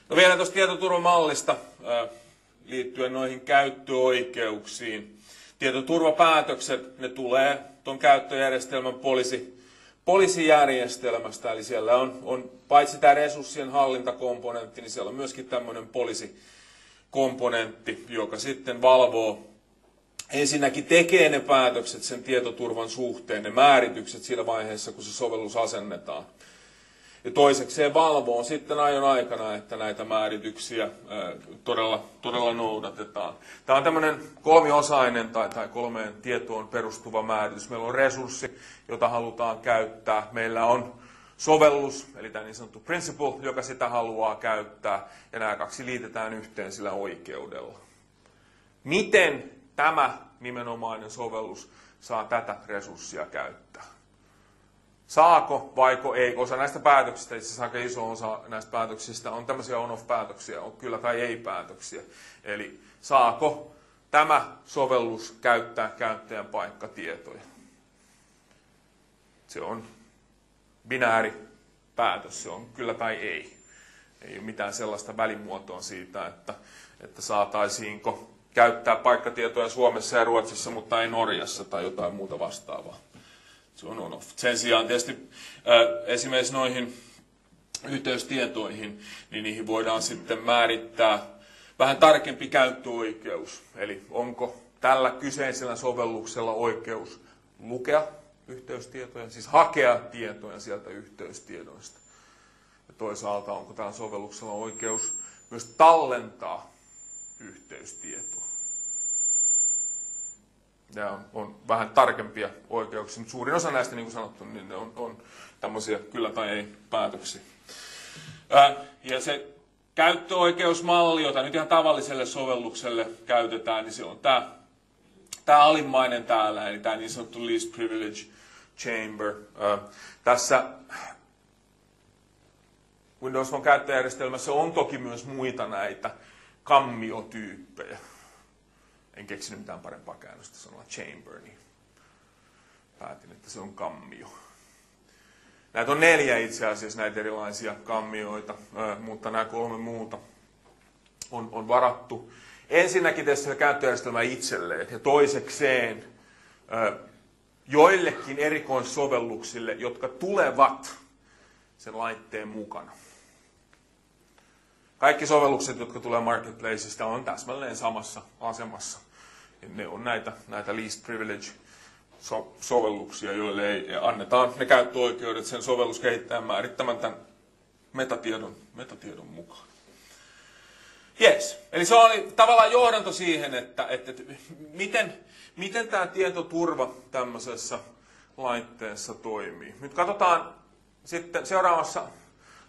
No vielä tuosta tietoturvamallista liittyen noihin käyttöoikeuksiin. Tietoturvapäätökset, ne tulee tuon käyttöjärjestelmän poliisi, poliisijärjestelmästä, eli siellä on, on paitsi tämä resurssien hallintakomponentti, niin siellä on myöskin tämmöinen poliisikomponentti, joka sitten valvoo ensinnäkin tekee ne päätökset sen tietoturvan suhteen, ne määritykset siinä vaiheessa, kun se sovellus asennetaan. Ja toisekseen valvoo sitten ajon aikana, että näitä määrityksiä todella, todella noudatetaan. Tämä on tämmöinen kolmiosainen tai, tai kolmeen tietoon perustuva määritys. Meillä on resurssi, jota halutaan käyttää. Meillä on sovellus, eli tämä niin sanottu principle, joka sitä haluaa käyttää. Ja nämä kaksi liitetään yhteen sillä oikeudella. Miten tämä nimenomainen sovellus saa tätä resurssia käyttää? Saako vaiko ei. Osa näistä päätöksistä, itse asiassa aika iso osa näistä päätöksistä on tämmöisiä on-off-päätöksiä, on kyllä tai ei-päätöksiä. Eli saako tämä sovellus käyttää käyttäjän paikkatietoja. Se on binääri päätös, se on kyllä tai ei. Ei ole mitään sellaista välimuotoa siitä, että, että saataisiinko käyttää paikkatietoja Suomessa ja Ruotsissa, mutta ei Norjassa tai jotain muuta vastaavaa se on on off. Sen sijaan tietysti äh, esimerkiksi noihin yhteystietoihin, niin niihin voidaan sitten määrittää vähän tarkempi käyttöoikeus. Eli onko tällä kyseisellä sovelluksella oikeus lukea yhteystietoja, siis hakea tietoja sieltä yhteystiedoista. Ja toisaalta onko tällä sovelluksella oikeus myös tallentaa yhteystietoa. Nämä on, vähän tarkempia oikeuksia, mutta suurin osa näistä, niin kuin sanottu, niin ne on, on tämmöisiä kyllä tai ei päätöksiä. Ää, ja se käyttöoikeusmalli, jota nyt ihan tavalliselle sovellukselle käytetään, niin se on tämä, tämä alimmainen täällä, eli tämä niin sanottu least privilege chamber. Ää, tässä Windows on käyttöjärjestelmässä on toki myös muita näitä kammiotyyppejä en keksinyt mitään parempaa käännöstä sanoa chamber, niin päätin, että se on kammio. Näitä on neljä itse asiassa näitä erilaisia kammioita, mutta nämä kolme muuta on, on varattu ensinnäkin tässä käyttöjärjestelmä itselleen ja toisekseen joillekin erikoissovelluksille, jotka tulevat sen laitteen mukana. Kaikki sovellukset, jotka tulee Marketplaceista, on täsmälleen samassa asemassa ne on näitä, näitä least privilege sovelluksia, joille ei annetaan ne käyttöoikeudet sen sovelluskehittäjän määrittämän tämän metatiedon, metatiedon mukaan. Yes. Eli se oli tavallaan johdanto siihen, että, että, että miten, miten tämä tietoturva tämmöisessä laitteessa toimii. Nyt katsotaan sitten seuraavassa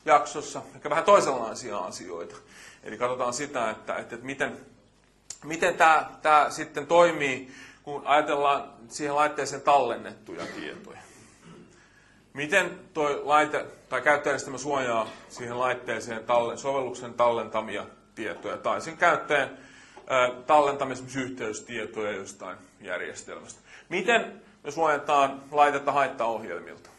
jaksossa ehkä vähän toisenlaisia asioita. Eli katsotaan sitä, että, että, että miten miten tämä, tämä sitten toimii, kun ajatellaan siihen laitteeseen tallennettuja tietoja. Miten tuo laite tai käyttäjärjestelmä suojaa siihen laitteeseen talle, sovelluksen tallentamia tietoja tai sen käyttäjän tallentamia yhteystietoja jostain järjestelmästä. Miten me suojataan laitetta haittaohjelmilta?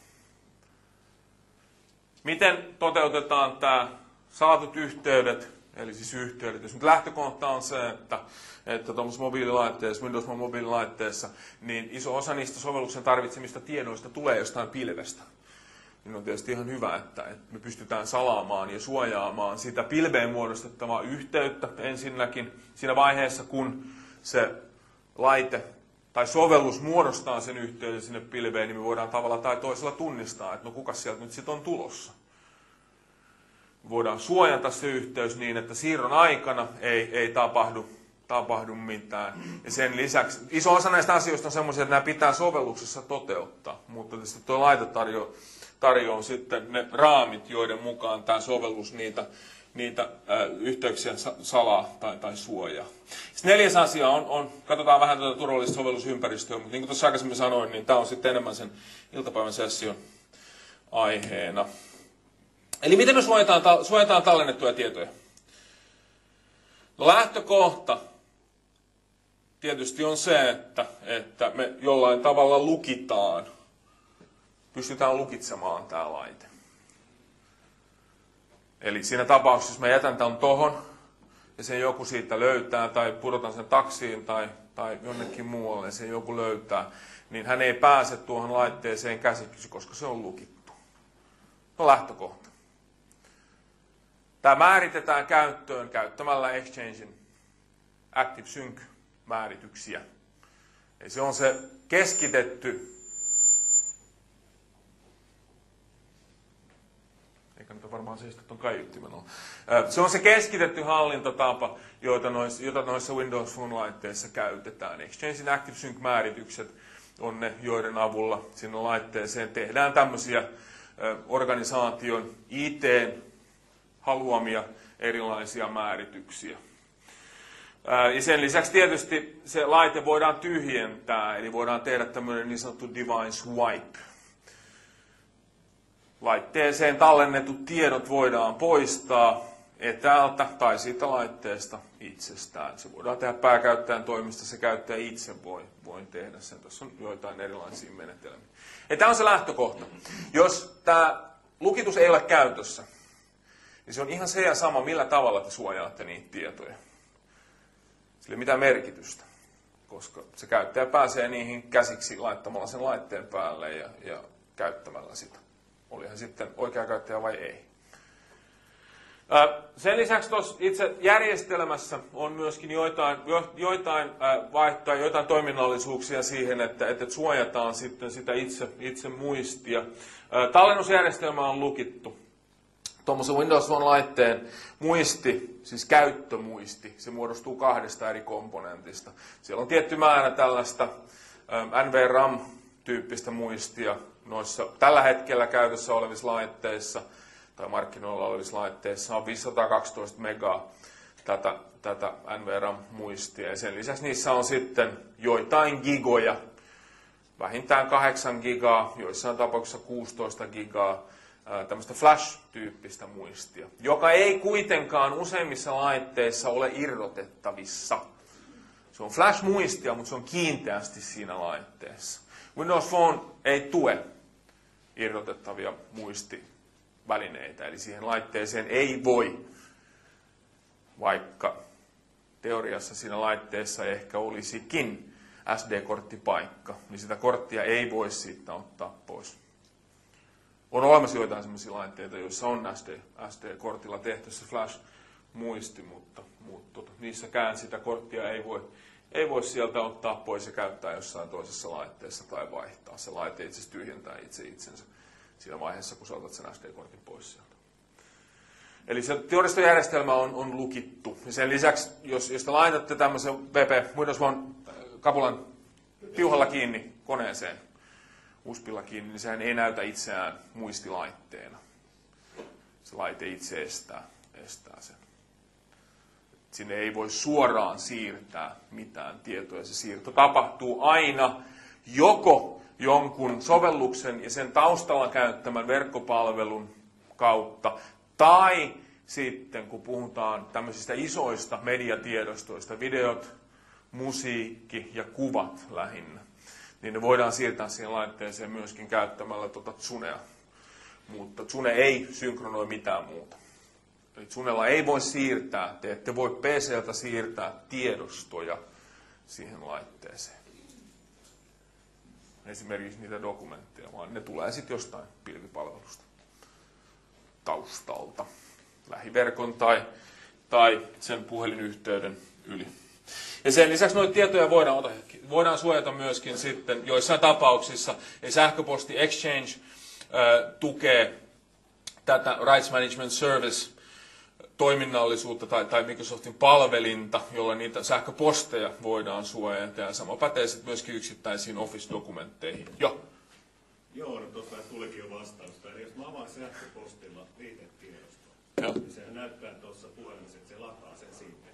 Miten toteutetaan tämä saatut yhteydet Eli siis yhteydet. Nyt lähtökohta on se, että, että tuollaisessa mobiililaitteessa, Windows mobiililaitteessa, niin iso osa niistä sovelluksen tarvitsemista tiedoista tulee jostain pilvestä. Niin on tietysti ihan hyvä, että, että me pystytään salaamaan ja suojaamaan sitä pilveen muodostettavaa yhteyttä ensinnäkin siinä vaiheessa, kun se laite tai sovellus muodostaa sen yhteyden sinne pilveen, niin me voidaan tavalla tai toisella tunnistaa, että no kuka sieltä nyt sitten on tulossa voidaan suojata se yhteys niin, että siirron aikana ei, ei tapahdu, tapahdu mitään. Ja sen lisäksi iso osa näistä asioista on sellaisia, että nämä pitää sovelluksessa toteuttaa, mutta tietysti tuo laite tarjoaa tarjoaa sitten ne raamit, joiden mukaan tämä sovellus niitä, niitä ä, yhteyksiä salaa tai, tai suojaa. Sitten neljäs asia on, on, katsotaan vähän tuota turvallista sovellusympäristöä, mutta niin kuin tuossa aikaisemmin sanoin, niin tämä on sitten enemmän sen iltapäivän session aiheena. Eli miten me suojataan, suojataan tallennettuja tietoja? No lähtökohta tietysti on se, että, että me jollain tavalla lukitaan, pystytään lukitsemaan tämä laite. Eli siinä tapauksessa, jos mä jätän tämän tohon, ja sen joku siitä löytää, tai pudotan sen taksiin tai, tai jonnekin muualle, ja sen joku löytää, niin hän ei pääse tuohon laitteeseen käsiksi, koska se on lukittu. No lähtökohta. Tämä määritetään käyttöön käyttämällä Exchangein ActiveSync-määrityksiä. Se on se keskitetty eikä nyt varmaan seistä tuon kaiuttimen olla. Se on se keskitetty hallintatapa, jota noissa, jota noissa Windows Phone-laitteissa käytetään. Exchangein ActiveSync-määritykset on ne, joiden avulla sinne laitteeseen tehdään tämmöisiä organisaation IT haluamia erilaisia määrityksiä. Ja sen lisäksi tietysti se laite voidaan tyhjentää, eli voidaan tehdä tämmöinen niin sanottu device wipe. Laitteeseen tallennetut tiedot voidaan poistaa etäältä tai siitä laitteesta itsestään. Se voidaan tehdä pääkäyttäjän toimista, se käyttäjä itse voi, voi tehdä sen. Tässä on joitain erilaisia menetelmiä. Ja tämä on se lähtökohta. Jos tämä lukitus ei ole käytössä, niin se on ihan se ja sama, millä tavalla te suojaatte niitä tietoja. Sillä ei mitään merkitystä, koska se käyttäjä pääsee niihin käsiksi laittamalla sen laitteen päälle ja, ja käyttämällä sitä. Olihan sitten oikea käyttäjä vai ei. Sen lisäksi tuossa itse järjestelmässä on myöskin joitain, joitain vaihtoja, joitain toiminnallisuuksia siihen, että, että suojataan sitten sitä itse, itse muistia. Tallennusjärjestelmä on lukittu tuommoisen Windows Phone-laitteen muisti, siis käyttömuisti, se muodostuu kahdesta eri komponentista. Siellä on tietty määrä tällaista NVRAM-tyyppistä muistia noissa tällä hetkellä käytössä olevissa laitteissa tai markkinoilla olevissa laitteissa on 512 megaa tätä, tätä NVRAM-muistia. Ja sen lisäksi niissä on sitten joitain gigoja, vähintään 8 gigaa, joissain tapauksissa 16 gigaa tämmöistä flash-tyyppistä muistia, joka ei kuitenkaan useimmissa laitteissa ole irrotettavissa. Se on flash-muistia, mutta se on kiinteästi siinä laitteessa. Windows Phone ei tue irrotettavia muistivälineitä, eli siihen laitteeseen ei voi, vaikka teoriassa siinä laitteessa ehkä olisikin SD-korttipaikka, niin sitä korttia ei voi siitä ottaa pois. On olemassa joitain sellaisia laitteita, joissa on SD, SD-kortilla tehty se flash-muisti, mutta, mutta tota, niissäkään sitä korttia ei voi, ei voi sieltä ottaa pois ja käyttää jossain toisessa laitteessa tai vaihtaa. Se laite itse tyhjentää itse itsensä siinä vaiheessa, kun sä otat sen SD-kortin pois sieltä. Eli se teoristojärjestelmä on, on lukittu. Ja sen lisäksi, jos, jos te laitatte tämmöisen VP Phone äh, kapulan piuhalla kiinni koneeseen, uspilla kiinni, niin sehän ei näytä itseään muistilaitteena. Se laite itse estää, estää sen. Sinne ei voi suoraan siirtää mitään tietoja. Se siirto tapahtuu aina joko jonkun sovelluksen ja sen taustalla käyttämän verkkopalvelun kautta, tai sitten kun puhutaan tämmöisistä isoista mediatiedostoista, videot, musiikki ja kuvat lähinnä, niin ne voidaan siirtää siihen laitteeseen myöskin käyttämällä tuota Tsunea. Mutta Tsune ei synkronoi mitään muuta. Eli Tsunella ei voi siirtää, te ette voi PCltä siirtää tiedostoja siihen laitteeseen. Esimerkiksi niitä dokumentteja, vaan ne tulee sitten jostain pilvipalvelusta taustalta, lähiverkon tai, tai sen puhelinyhteyden yli. Ja sen lisäksi noita tietoja voidaan, ota, voidaan suojata myöskin sitten joissain tapauksissa. Ja sähköposti Exchange äh, tukee tätä Rights Management Service toiminnallisuutta tai, tai Microsoftin palvelinta, jolla niitä sähköposteja voidaan suojata. Ja sama pätee sitten myöskin yksittäisiin Office-dokumentteihin. Joo. Joo, no tuossa tulikin jo vastausta. Eli jos mä avaan sähköpostilla liitetiedostoa, niin sehän näyttää tuossa puhelimessa, että se lataa sen siitä.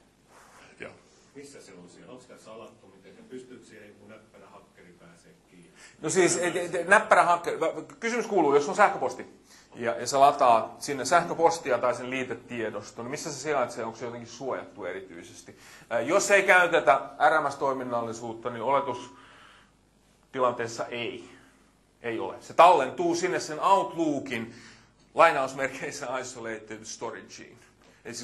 Joo. Missä se on siellä? Onko salattu? Miten pystyt siihen, kun näppärä hakkeri pääsee kiinni? No siis näppärä hakkeri. Kysymys kuuluu, jos on sähköposti ja, ja sä lataa sinne sähköpostia tai sen liitetiedoston, niin missä se sijaitsee, onko se jotenkin suojattu erityisesti? Jos ei käytetä RMS-toiminnallisuutta, niin oletus tilanteessa ei. Ei ole. Se tallentuu sinne sen Outlookin lainausmerkeissä isolated storageen. Eli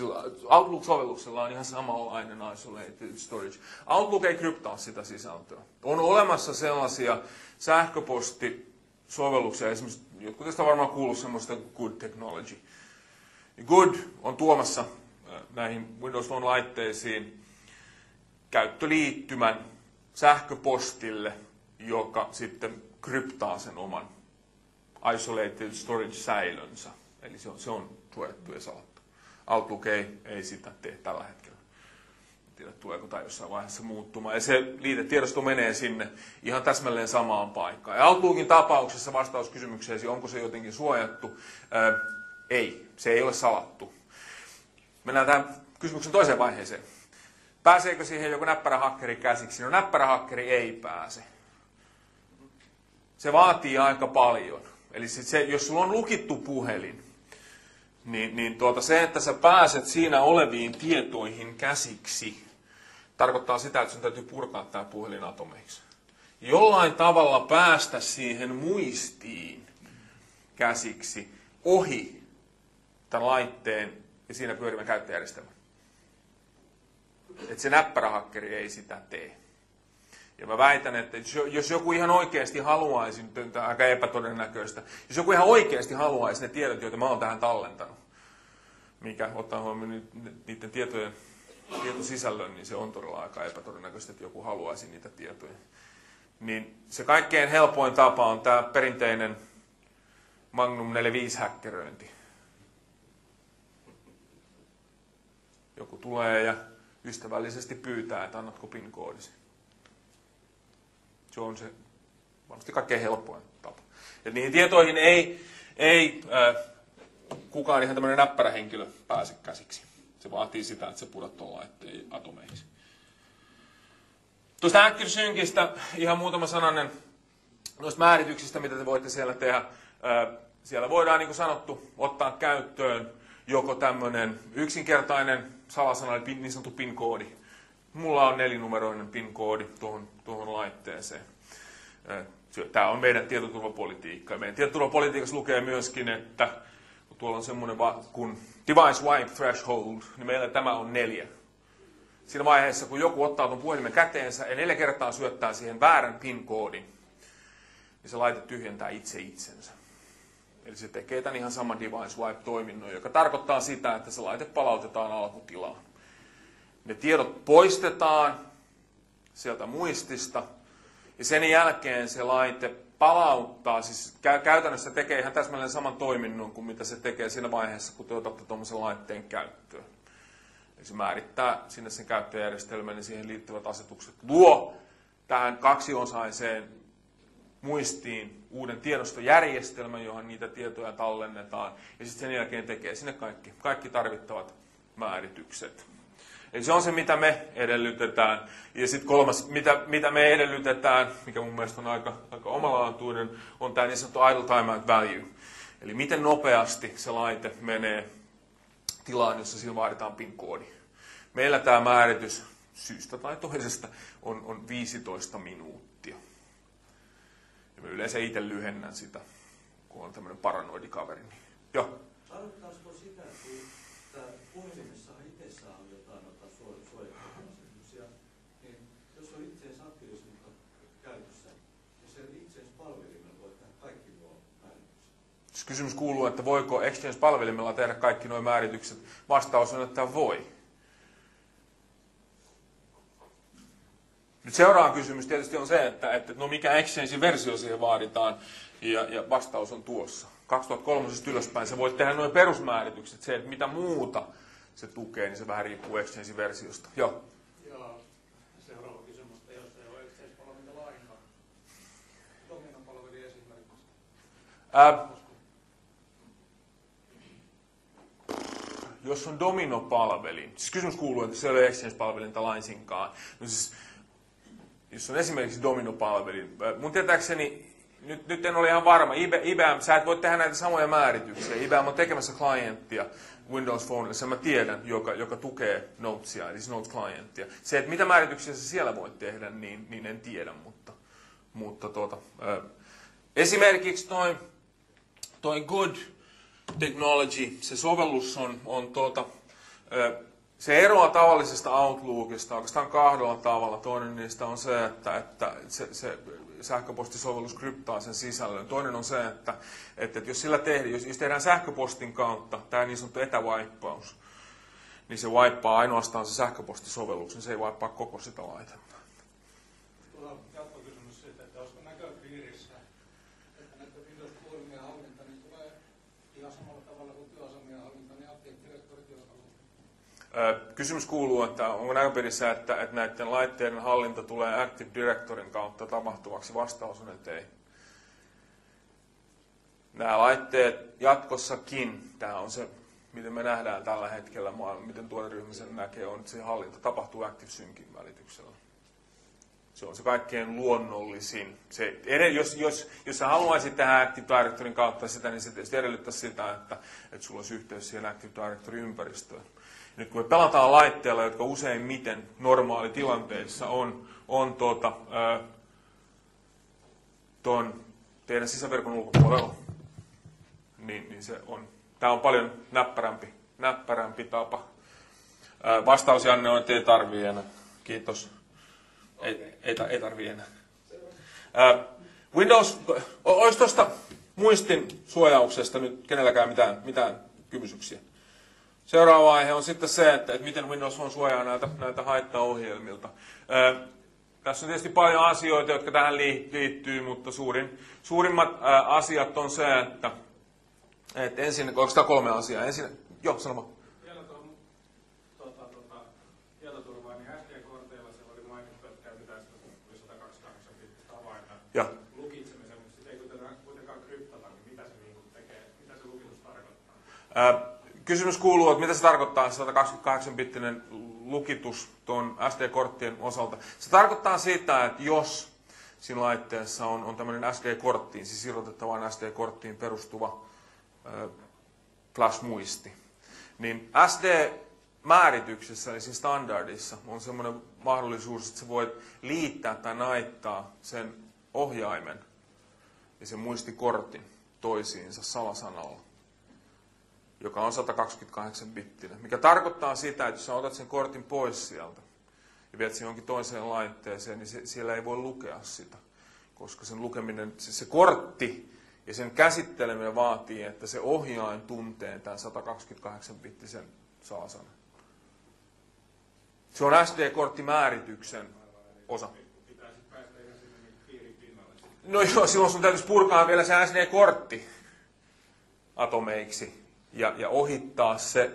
Outlook-sovelluksella on ihan samanlainen isolated storage. Outlook ei kryptaa sitä sisältöä. On olemassa sellaisia sähköpostisovelluksia, esimerkiksi jotkut tästä varmaan kuuluu semmoista Good Technology. Good on tuomassa äh, näihin Windows Phone-laitteisiin käyttöliittymän sähköpostille, joka sitten kryptaa sen oman isolated storage-säilönsä. Eli se on, se on suojattu ja salattu. Outlook ei, ei sitä tee tällä hetkellä. En tiedä, tuleeko tämä jossain vaiheessa muuttumaan. Ja se liitetiedosto menee sinne ihan täsmälleen samaan paikkaan. Ja Outlookin tapauksessa vastaus kysymykseesi, onko se jotenkin suojattu, ää, ei, se ei ole salattu. Mennään tähän kysymyksen toiseen vaiheeseen. Pääseekö siihen joku näppärähakkeri käsiksi? No näppärähakkeri ei pääse. Se vaatii aika paljon. Eli se, se, jos sulla on lukittu puhelin, niin, niin tuota, se, että sä pääset siinä oleviin tietoihin käsiksi, tarkoittaa sitä, että sun täytyy purkaa tämä puhelin atomeiksi. Jollain tavalla päästä siihen muistiin käsiksi ohi tämän laitteen ja siinä pyörimän käyttöjärjestelmän. Että se näppärähakkeri ei sitä tee. Ja mä väitän, että jos joku ihan oikeasti haluaisi, nyt on aika epätodennäköistä, jos joku ihan oikeasti haluaisi ne tiedot, joita mä oon tähän tallentanut, mikä ottaa huomioon niiden tietojen tietosisällön, niin se on todella aika epätodennäköistä, että joku haluaisi niitä tietoja. Niin se kaikkein helpoin tapa on tämä perinteinen Magnum 45 häkkeröinti. Joku tulee ja ystävällisesti pyytää, että annatko PIN-koodisi. Se on se varmasti kaikkein helpoin tapa. Ja niihin tietoihin ei, ei äh, kukaan ihan tämmöinen näppärä henkilö pääse käsiksi. Se vaatii sitä, että se pudottaa laitteen atomeiksi. Tuosta ActiveSyncistä ihan muutama sananen noista määrityksistä, mitä te voitte siellä tehdä. Äh, siellä voidaan, niin kuin sanottu, ottaa käyttöön joko tämmöinen yksinkertainen salasana, eli niin sanottu PIN-koodi, Mulla on nelinumeroinen PIN-koodi tuohon, tuohon laitteeseen. Tämä on meidän tietoturvapolitiikka. Meidän tietoturvapolitiikassa lukee myöskin, että kun tuolla on semmoinen kuin device wipe threshold, niin meillä tämä on neljä. Siinä vaiheessa, kun joku ottaa tuon puhelimen käteensä ja neljä kertaa syöttää siihen väärän PIN-koodin, niin se laite tyhjentää itse itsensä. Eli se tekee tämän ihan saman device wipe-toiminnon, joka tarkoittaa sitä, että se laite palautetaan alkutilaan ne tiedot poistetaan sieltä muistista ja sen jälkeen se laite palauttaa, siis käytännössä tekee ihan täsmälleen saman toiminnon kuin mitä se tekee siinä vaiheessa, kun te otatte tuommoisen laitteen käyttöön. Eli se määrittää sinne sen käyttöjärjestelmän ja siihen liittyvät asetukset. Luo tähän kaksiosaiseen muistiin uuden tiedostojärjestelmän, johon niitä tietoja tallennetaan. Ja sitten sen jälkeen tekee sinne kaikki, kaikki tarvittavat määritykset. Eli se on se, mitä me edellytetään. Ja sitten kolmas, mitä, mitä me edellytetään, mikä mun mielestä on aika, aika omalaatuinen, on tämä niin sanottu idle time and value. Eli miten nopeasti se laite menee tilaan, jossa siinä vaaditaan PIN-koodi. Meillä tämä määritys syystä tai toisesta on, on 15 minuuttia. Ja mä yleensä itse lyhennän sitä, kun on tämmöinen paranoidikaveri. Niin. Joo. Tarkoittaisiko sitä, että puhelimessa kysymys kuuluu, että voiko Exchange-palvelimella tehdä kaikki nuo määritykset. Vastaus on, että voi. Nyt seuraava kysymys tietysti on se, että, että no mikä Exchangein versio siihen vaaditaan, ja, ja vastaus on tuossa. 2003 ylöspäin sä voit tehdä nuo perusmääritykset, se, että mitä muuta se tukee, niin se vähän riippuu Exchangein versiosta. Joo. Joo. Seuraava kysymys, jos ei ole Exchange-palvelinta lainkaan. Domino-palveli esimerkiksi. Ää, jos on dominopalvelin, siis kysymys kuuluu, että se ei ole Exchange-palvelinta laisinkaan. No siis, jos on esimerkiksi dominopalvelin, mun tietääkseni, nyt, nyt en ole ihan varma, IBM, sä et voi tehdä näitä samoja määrityksiä. IBM on tekemässä klienttia Windows Phone, sen mä tiedän, joka, joka tukee Notesia, eli Notes-klienttia. Se, että mitä määrityksiä sä siellä voit tehdä, niin, niin en tiedä, mutta mutta tuota, ö, esimerkiksi toi, toi Good Technology, se sovellus on, on tuota, se eroaa tavallisesta Outlookista oikeastaan kahdella tavalla. Toinen niistä on se, että, että se, se sähköpostisovellus kryptaa sen sisällön. Toinen on se, että, että jos, sillä tehdään, jos, jos tehdään sähköpostin kautta tämä niin sanottu etävaippaus, niin se vaippaa ainoastaan se sähköpostisovelluksen, se ei vaippaa koko sitä laitetta. Tuolla jatkokysymys siitä, että olisiko näköpiirissä, että näitä Windows-puhelimien hallinta niin tulee ihan samalla tavalla kuin työasemien hallinta, niin Active Directory työkalu. Ö, Kysymys kuuluu, että onko näköpiirissä, että, että näiden laitteiden hallinta tulee Active Directorin kautta tapahtuvaksi? Vastaus on, että ei. Nämä laitteet jatkossakin, tämä on se, miten me nähdään tällä hetkellä, maailma, miten tuoteryhmä sen näkee, on, että se hallinta tapahtuu Active Syncin välityksellä. Se on se kaikkein luonnollisin. Se, jos, jos, jos sä haluaisit tehdä Active Directorin kautta sitä, niin se edellyttäisi sitä, että, että sulla olisi yhteys siihen Active Directory ympäristöön. Nyt kun me pelataan laitteella, jotka useimmiten normaalitilanteissa on, on tuota, ton teidän sisäverkon ulkopuolella, niin, niin se on, tämä on paljon näppärämpi, näppärämpi tapa. Ää, vastaus Janne on, että ei tarvii enää. Kiitos. Ei, ei, ei tarvii enää. Ää, Windows, olisi tuosta muistin suojauksesta nyt kenelläkään mitään, mitään kysymyksiä? Seuraava aihe on sitten se, että, että miten Windows on suojaa näiltä, näiltä haittaohjelmilta. Tässä on tietysti paljon asioita, jotka tähän lii- liittyy, mutta suurin, suurimmat ää, asiat on se, että, että ensin, onko tämä kolme asiaa? Ensin, joo, sanoma. Tuota, tietoturvaan, niin SD-korteilla siellä oli mainittu, että käytetään sitä yli 128 bittistä avainta Ja, lukitsemiseen, mutta sitä ei kuitenkaan, kuitenkaan kryptata, niin mitä se niin tekee, mitä se lukitus tarkoittaa? ää, kysymys kuuluu, että mitä se tarkoittaa 128-bittinen lukitus tuon SD-korttien osalta. Se tarkoittaa sitä, että jos siinä laitteessa on, on tämmöinen SD-korttiin, siis irrotettavaan SD-korttiin perustuva ää, flash-muisti, niin SD-määrityksessä, eli siinä standardissa, on semmoinen mahdollisuus, että sä voit liittää tai naittaa sen ohjaimen ja sen muistikortin toisiinsa salasanalla joka on 128-bittinen, mikä tarkoittaa sitä, että jos sä otat sen kortin pois sieltä ja viet sen jonkin toiseen laitteeseen, niin se, siellä ei voi lukea sitä, koska sen lukeminen, se, se kortti ja sen käsitteleminen vaatii, että se ohjain tuntee tämän 128-bittisen salasanan. Se on SD-korttimäärityksen osa. No joo, silloin sun täytyisi purkaa vielä se SD-kortti atomeiksi ja, ja ohittaa se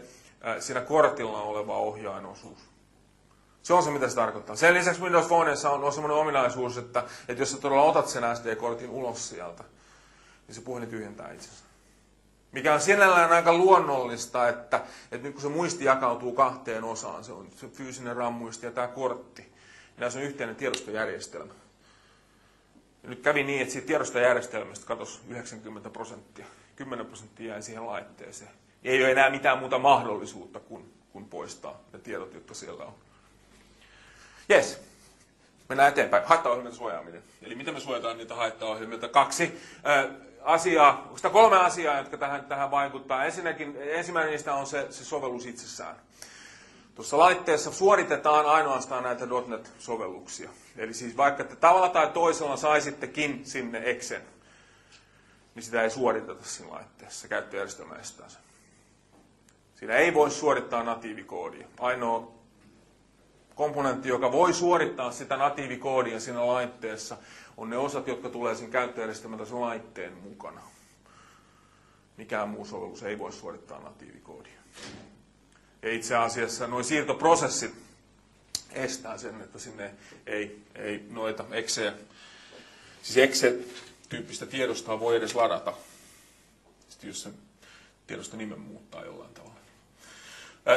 äh, siinä kortilla oleva ohjainosuus. Se on se, mitä se tarkoittaa. Sen lisäksi Windows Phoneissa on, on sellainen ominaisuus, että, että jos sä todella otat sen SD-kortin ulos sieltä, niin se puhelin tyhjentää itsensä. Mikä on sinällään aika luonnollista, että, että nyt kun se muisti jakautuu kahteen osaan, se on se fyysinen RAM-muisti ja tämä kortti, niin näissä on yhteinen tiedostojärjestelmä. Ja nyt kävi niin, että siitä tiedostojärjestelmästä katosi 90 prosenttia. 10 prosenttia jäi siihen laitteeseen. Ei ole enää mitään muuta mahdollisuutta kuin, kuin poistaa ne tiedot, jotka siellä on. Yes. Mennään eteenpäin. Haittaohjelmien suojaaminen. Eli miten me suojataan niitä haittaohjelmilta? Kaksi äh, asiaa, oikeastaan kolme asiaa, jotka tähän, tähän vaikuttaa. Ensinnäkin, ensimmäinen niistä on se, se sovellus itsessään. Tuossa laitteessa suoritetaan ainoastaan näitä .NET-sovelluksia. Eli siis vaikka te tavalla tai toisella saisittekin sinne Exen, niin sitä ei suoriteta siinä laitteessa. Käyttöjärjestelmä estää sen. Siinä ei voi suorittaa natiivikoodia. Ainoa komponentti, joka voi suorittaa sitä natiivikoodia siinä laitteessa, on ne osat, jotka tulee sen käyttöjärjestelmän sen laitteen mukana. Mikään muu sovellus ei voi suorittaa natiivikoodia. Ja itse asiassa nuo siirtoprosessit estää sen, että sinne ei, ei noita exe, siis exe-tyyppistä tiedostoa voi edes ladata, Sitten jos sen tiedosto nimen muuttaa jollain tavalla.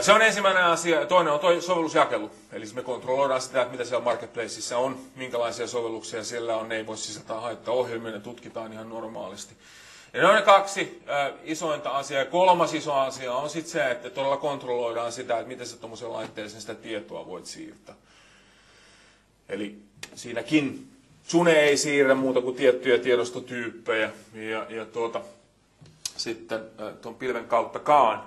Se on ensimmäinen asia. Toinen on toi sovellusjakelu. Eli me kontrolloidaan sitä, mitä siellä marketplaceissa on, minkälaisia sovelluksia siellä on. Ne ei voi sisältää haittaa ohjelmia, ne tutkitaan ihan normaalisti. Ja ne on ne kaksi äh, isointa asiaa. Kolmas iso asia on sitten se, että todella kontrolloidaan sitä, että miten sä tuommoisen laitteeseen sitä tietoa voit siirtää. Eli siinäkin Zune ei siirrä muuta kuin tiettyjä tiedostotyyppejä ja, ja tuota, sitten tuon pilven kauttakaan,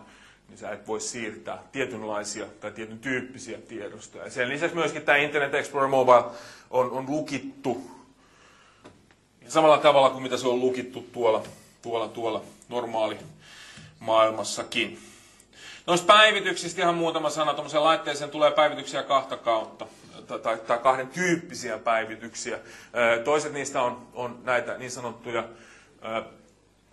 niin sä et voi siirtää tietynlaisia tai tietyn tyyppisiä tiedostoja. Sen lisäksi myöskin tämä Internet Explorer Mobile on, on lukittu samalla tavalla kuin mitä se on lukittu tuolla, tuolla, tuolla normaali maailmassakin. Noista päivityksistä ihan muutama sana. Tuommoiseen laitteeseen tulee päivityksiä kahta kautta tai, tai kahden tyyppisiä päivityksiä. Toiset niistä on, on näitä niin sanottuja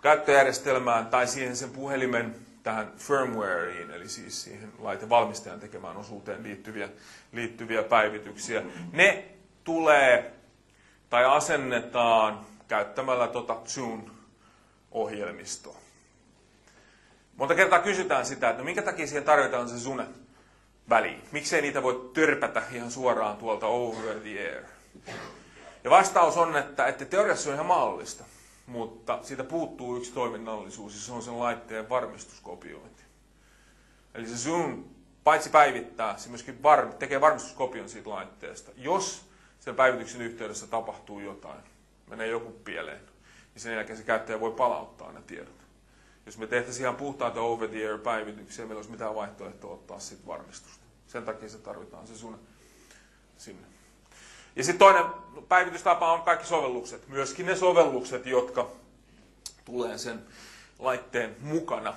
käyttöjärjestelmään tai siihen sen puhelimen tähän firmwareen, eli siis siihen laitevalmistajan tekemään osuuteen liittyviä, liittyviä päivityksiä. Ne tulee tai asennetaan käyttämällä tuota Zune-ohjelmistoa. Monta kertaa kysytään sitä, että no minkä takia siihen tarvitaan se Zune väliin. Miksei niitä voi törpätä ihan suoraan tuolta over the air. Ja vastaus on, että, että teoriassa on ihan mahdollista, mutta siitä puuttuu yksi toiminnallisuus, ja se on sen laitteen varmistuskopiointi. Eli se Zoom paitsi päivittää, se myöskin var, tekee varmistuskopion siitä laitteesta. Jos sen päivityksen yhteydessä tapahtuu jotain, menee joku pieleen, niin sen jälkeen se käyttäjä voi palauttaa ne tiedot. Jos me tehtäisiin ihan puhtaita over-the-air-päivityksiä, meillä olisi mitään vaihtoehtoa ottaa siitä varmistusta. Sen takia se tarvitaan se sun sinne. Ja sitten toinen päivitystapa on kaikki sovellukset. Myöskin ne sovellukset, jotka tulee sen laitteen mukana.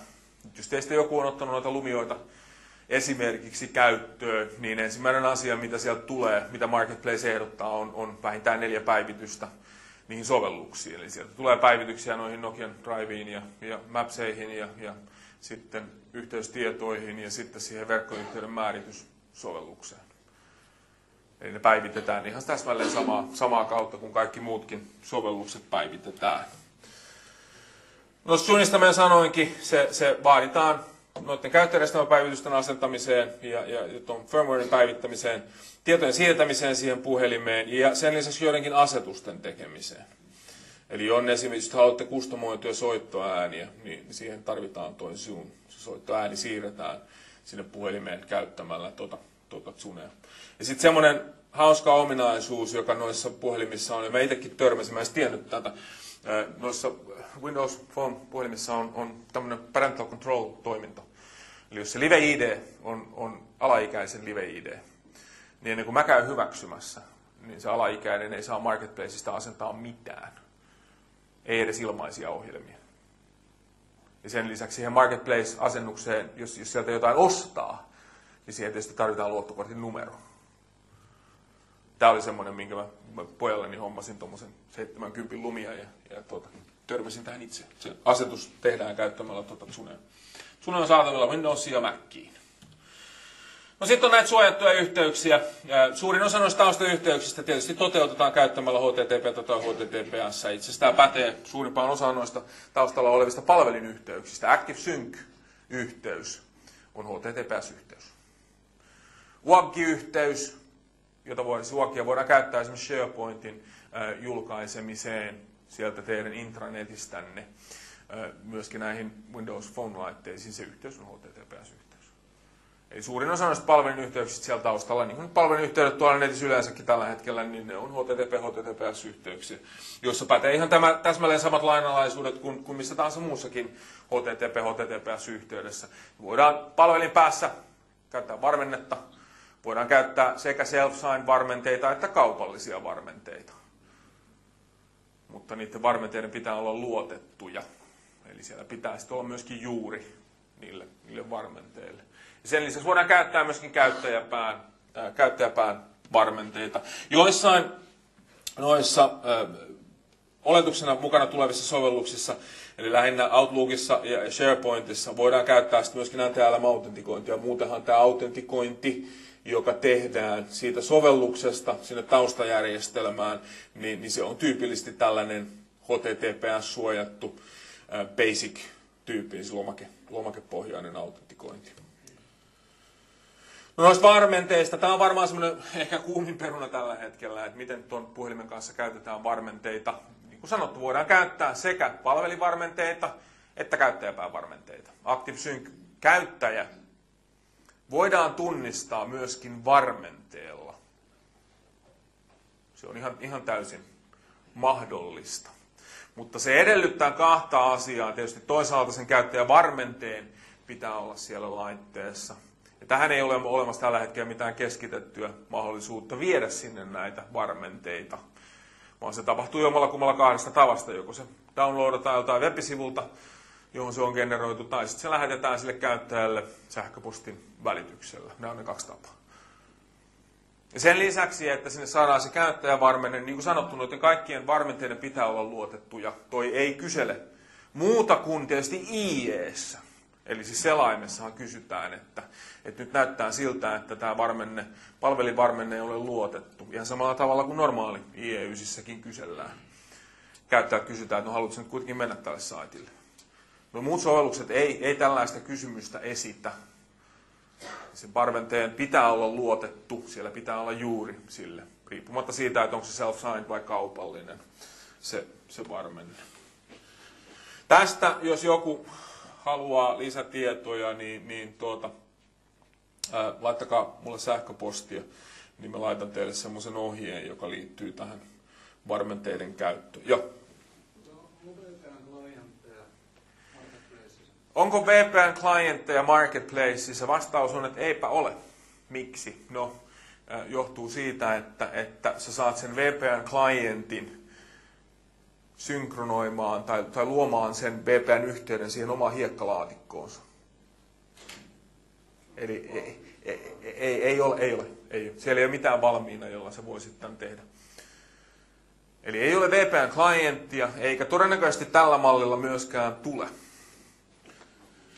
Jos teistä joku on ottanut noita lumioita esimerkiksi käyttöön, niin ensimmäinen asia, mitä sieltä tulee, mitä Marketplace ehdottaa, on, on vähintään neljä päivitystä niihin sovelluksiin. Eli sieltä tulee päivityksiä noihin Nokian Driveen ja, ja Mapseihin ja, ja sitten yhteystietoihin ja sitten siihen verkkoyhteyden määrityssovellukseen. Eli ne päivitetään ihan täsmälleen samaa, samaa kautta kuin kaikki muutkin sovellukset päivitetään. No suunnista mä sanoinkin, se, se vaaditaan noiden käyttöjärjestelmäpäivitysten asentamiseen ja, ja, ja tuon firmwarein päivittämiseen, tietojen siirtämiseen siihen puhelimeen ja sen lisäksi joidenkin asetusten tekemiseen. Eli on esimerkiksi, jos haluatte kustomoituja soittoääniä, niin siihen tarvitaan tuo Zoom. Se soittoääni siirretään sinne puhelimeen käyttämällä tuota, tuota Zunea. Ja sitten semmoinen hauska ominaisuus, joka noissa puhelimissa on, ja mä itsekin törmäsin, mä en tiennyt tätä, noissa Windows Phone puhelimissa on, on tämmöinen parental control-toiminto. Eli jos se live-ID on, on alaikäisen live-ID, niin ennen kuin mä käyn hyväksymässä, niin se alaikäinen ei saa Marketplaceista asentaa mitään. Ei edes ilmaisia ohjelmia. Ja sen lisäksi siihen Marketplace-asennukseen, jos, jos sieltä jotain ostaa, niin siihen tietysti tarvitaan luottokortin numero. Tämä oli semmoinen, minkä mä, mä pojalleni hommasin tuommoisen 70 lumia ja, ja tuota, törmäsin tähän itse. Se asetus tehdään käyttämällä tuota Zunea. Zune on saatavilla Windowsiin ja Maciin. No sitten on näitä suojattuja yhteyksiä. Suurin osa noista taustayhteyksistä tietysti toteutetaan käyttämällä HTTP tai HTTPS. Itse asiassa tämä pätee suurimpaan osaan noista taustalla olevista palvelinyhteyksistä. ActiveSync-yhteys on HTTPS-yhteys. WAG-yhteys, jota voidaan, WAGia voidaan käyttää esimerkiksi SharePointin julkaisemiseen sieltä teidän intranetistänne. Myöskin näihin Windows Phone-laitteisiin se yhteys on HTTPS-yhteys. Eli suurin osa noista palveluyhteyksistä siellä taustalla, niin kuin palveluyhteydet tuolla netissä yleensäkin tällä hetkellä, niin ne on HTTP, HTTPS-yhteyksiä, joissa pätee ihan tämä, täsmälleen samat lainalaisuudet kuin, kuin missä tahansa muussakin HTTP, HTTPS-yhteydessä. Voidaan palvelin päässä käyttää varmennetta, voidaan käyttää sekä self-sign-varmenteita että kaupallisia varmenteita. Mutta niiden varmenteiden pitää olla luotettuja. Eli siellä pitää sitten olla myöskin juuri niille, niille varmenteille. Sen lisäksi voidaan käyttää myöskin käyttäjäpään, äh, käyttäjäpään varmenteita. Joissain noissa äh, oletuksena mukana tulevissa sovelluksissa, eli lähinnä Outlookissa ja SharePointissa, voidaan käyttää sitten myöskin NTLM-autentikointia. Muutenhan tämä autentikointi, joka tehdään siitä sovelluksesta sinne taustajärjestelmään, niin, niin se on tyypillisesti tällainen HTTPS-suojattu äh, basic-tyyppi, siis lomake, lomakepohjainen autentikointi. No noista varmenteista, tämä on varmaan semmoinen ehkä kuumin peruna tällä hetkellä, että miten tuon puhelimen kanssa käytetään varmenteita. Niin kuin sanottu, voidaan käyttää sekä palvelivarmenteita että käyttäjäpäävarmenteita. ActiveSync käyttäjä voidaan tunnistaa myöskin varmenteella. Se on ihan, ihan täysin, mahdollista. Mutta se edellyttää kahta asiaa. Tietysti toisaalta sen käyttäjän varmenteen pitää olla siellä laitteessa. Ja tähän ei ole olemassa tällä hetkellä mitään keskitettyä mahdollisuutta viedä sinne näitä varmenteita, vaan se tapahtuu jommalla kummalla kahdesta tavasta. Joko se downloadataan joltain webisivulta, johon se on generoitu, tai sitten se lähetetään sille käyttäjälle sähköpostin välityksellä. Nämä on ne kaksi tapaa. Ja sen lisäksi, että sinne saadaan se käyttäjävarmenne, niin kuin sanottu, noiden kaikkien varmenteiden pitää olla luotettuja. Toi ei kysele muuta kuin tietysti IEssä. Eli siis selaimessahan kysytään, että, että nyt näyttää siltä, että tämä varmenne, palvelinvarmenne ei ole luotettu. Ihan samalla tavalla kuin normaali IE9 kysellään. Käyttäjät kysytään, että no haluatko nyt kuitenkin mennä tälle saitille. No muut sovellukset ei, ei tällaista kysymystä esitä. Sen parventeen pitää olla luotettu, siellä pitää olla juuri sille, riippumatta siitä, että onko se self-signed vai kaupallinen se, se varmenne. Tästä, jos joku haluaa lisätietoja, niin, niin tuota, ää, laittakaa mulle sähköpostia, niin mä laitan teille semmoisen ohjeen, joka liittyy tähän varmenteiden käyttöön. Joo. Onko VPN-klientteja marketplaceissa? Vastaus on, että eipä ole. Miksi? No, johtuu siitä, että, että sä saat sen VPN-klientin synkronoimaan tai, tai luomaan sen VPN-yhteyden siihen omaan hiekkalaatikkoonsa. Eli ei, ei, ei, ei, ole, ei ole. Ei. Siellä ei ole mitään valmiina, jolla se voisit tämän tehdä. Eli ei ole VPN-klienttia, eikä todennäköisesti tällä mallilla myöskään tule.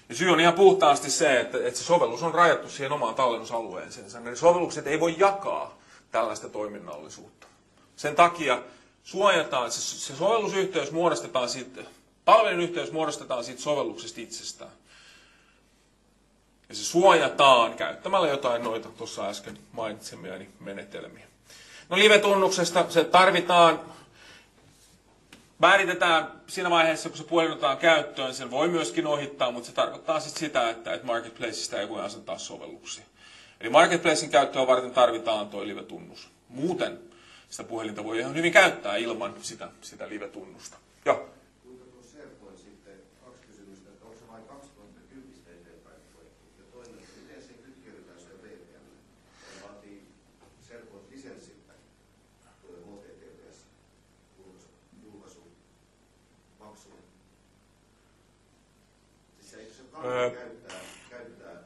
Ja syy on ihan puhtaasti se, että, että se sovellus on rajattu siihen omaan tallennusalueeseensa. Ne sovellukset ei voi jakaa tällaista toiminnallisuutta. Sen takia suojataan, se, se sovellusyhteys muodostetaan siitä, palvelun yhteys muodostetaan siitä sovelluksesta itsestään. Ja se suojataan käyttämällä jotain noita tuossa äsken mainitsemiani menetelmiä. No live-tunnuksesta se tarvitaan määritetään siinä vaiheessa, kun se puhelin otetaan käyttöön, sen voi myöskin ohittaa, mutta se tarkoittaa sitten sitä, että, että Marketplaceista ei voi asentaa sovelluksia. Eli Marketplacein käyttöä varten tarvitaan tuo live-tunnus. Muuten sitä puhelinta voi ihan hyvin käyttää ilman sitä, sitä live-tunnusta. Joo.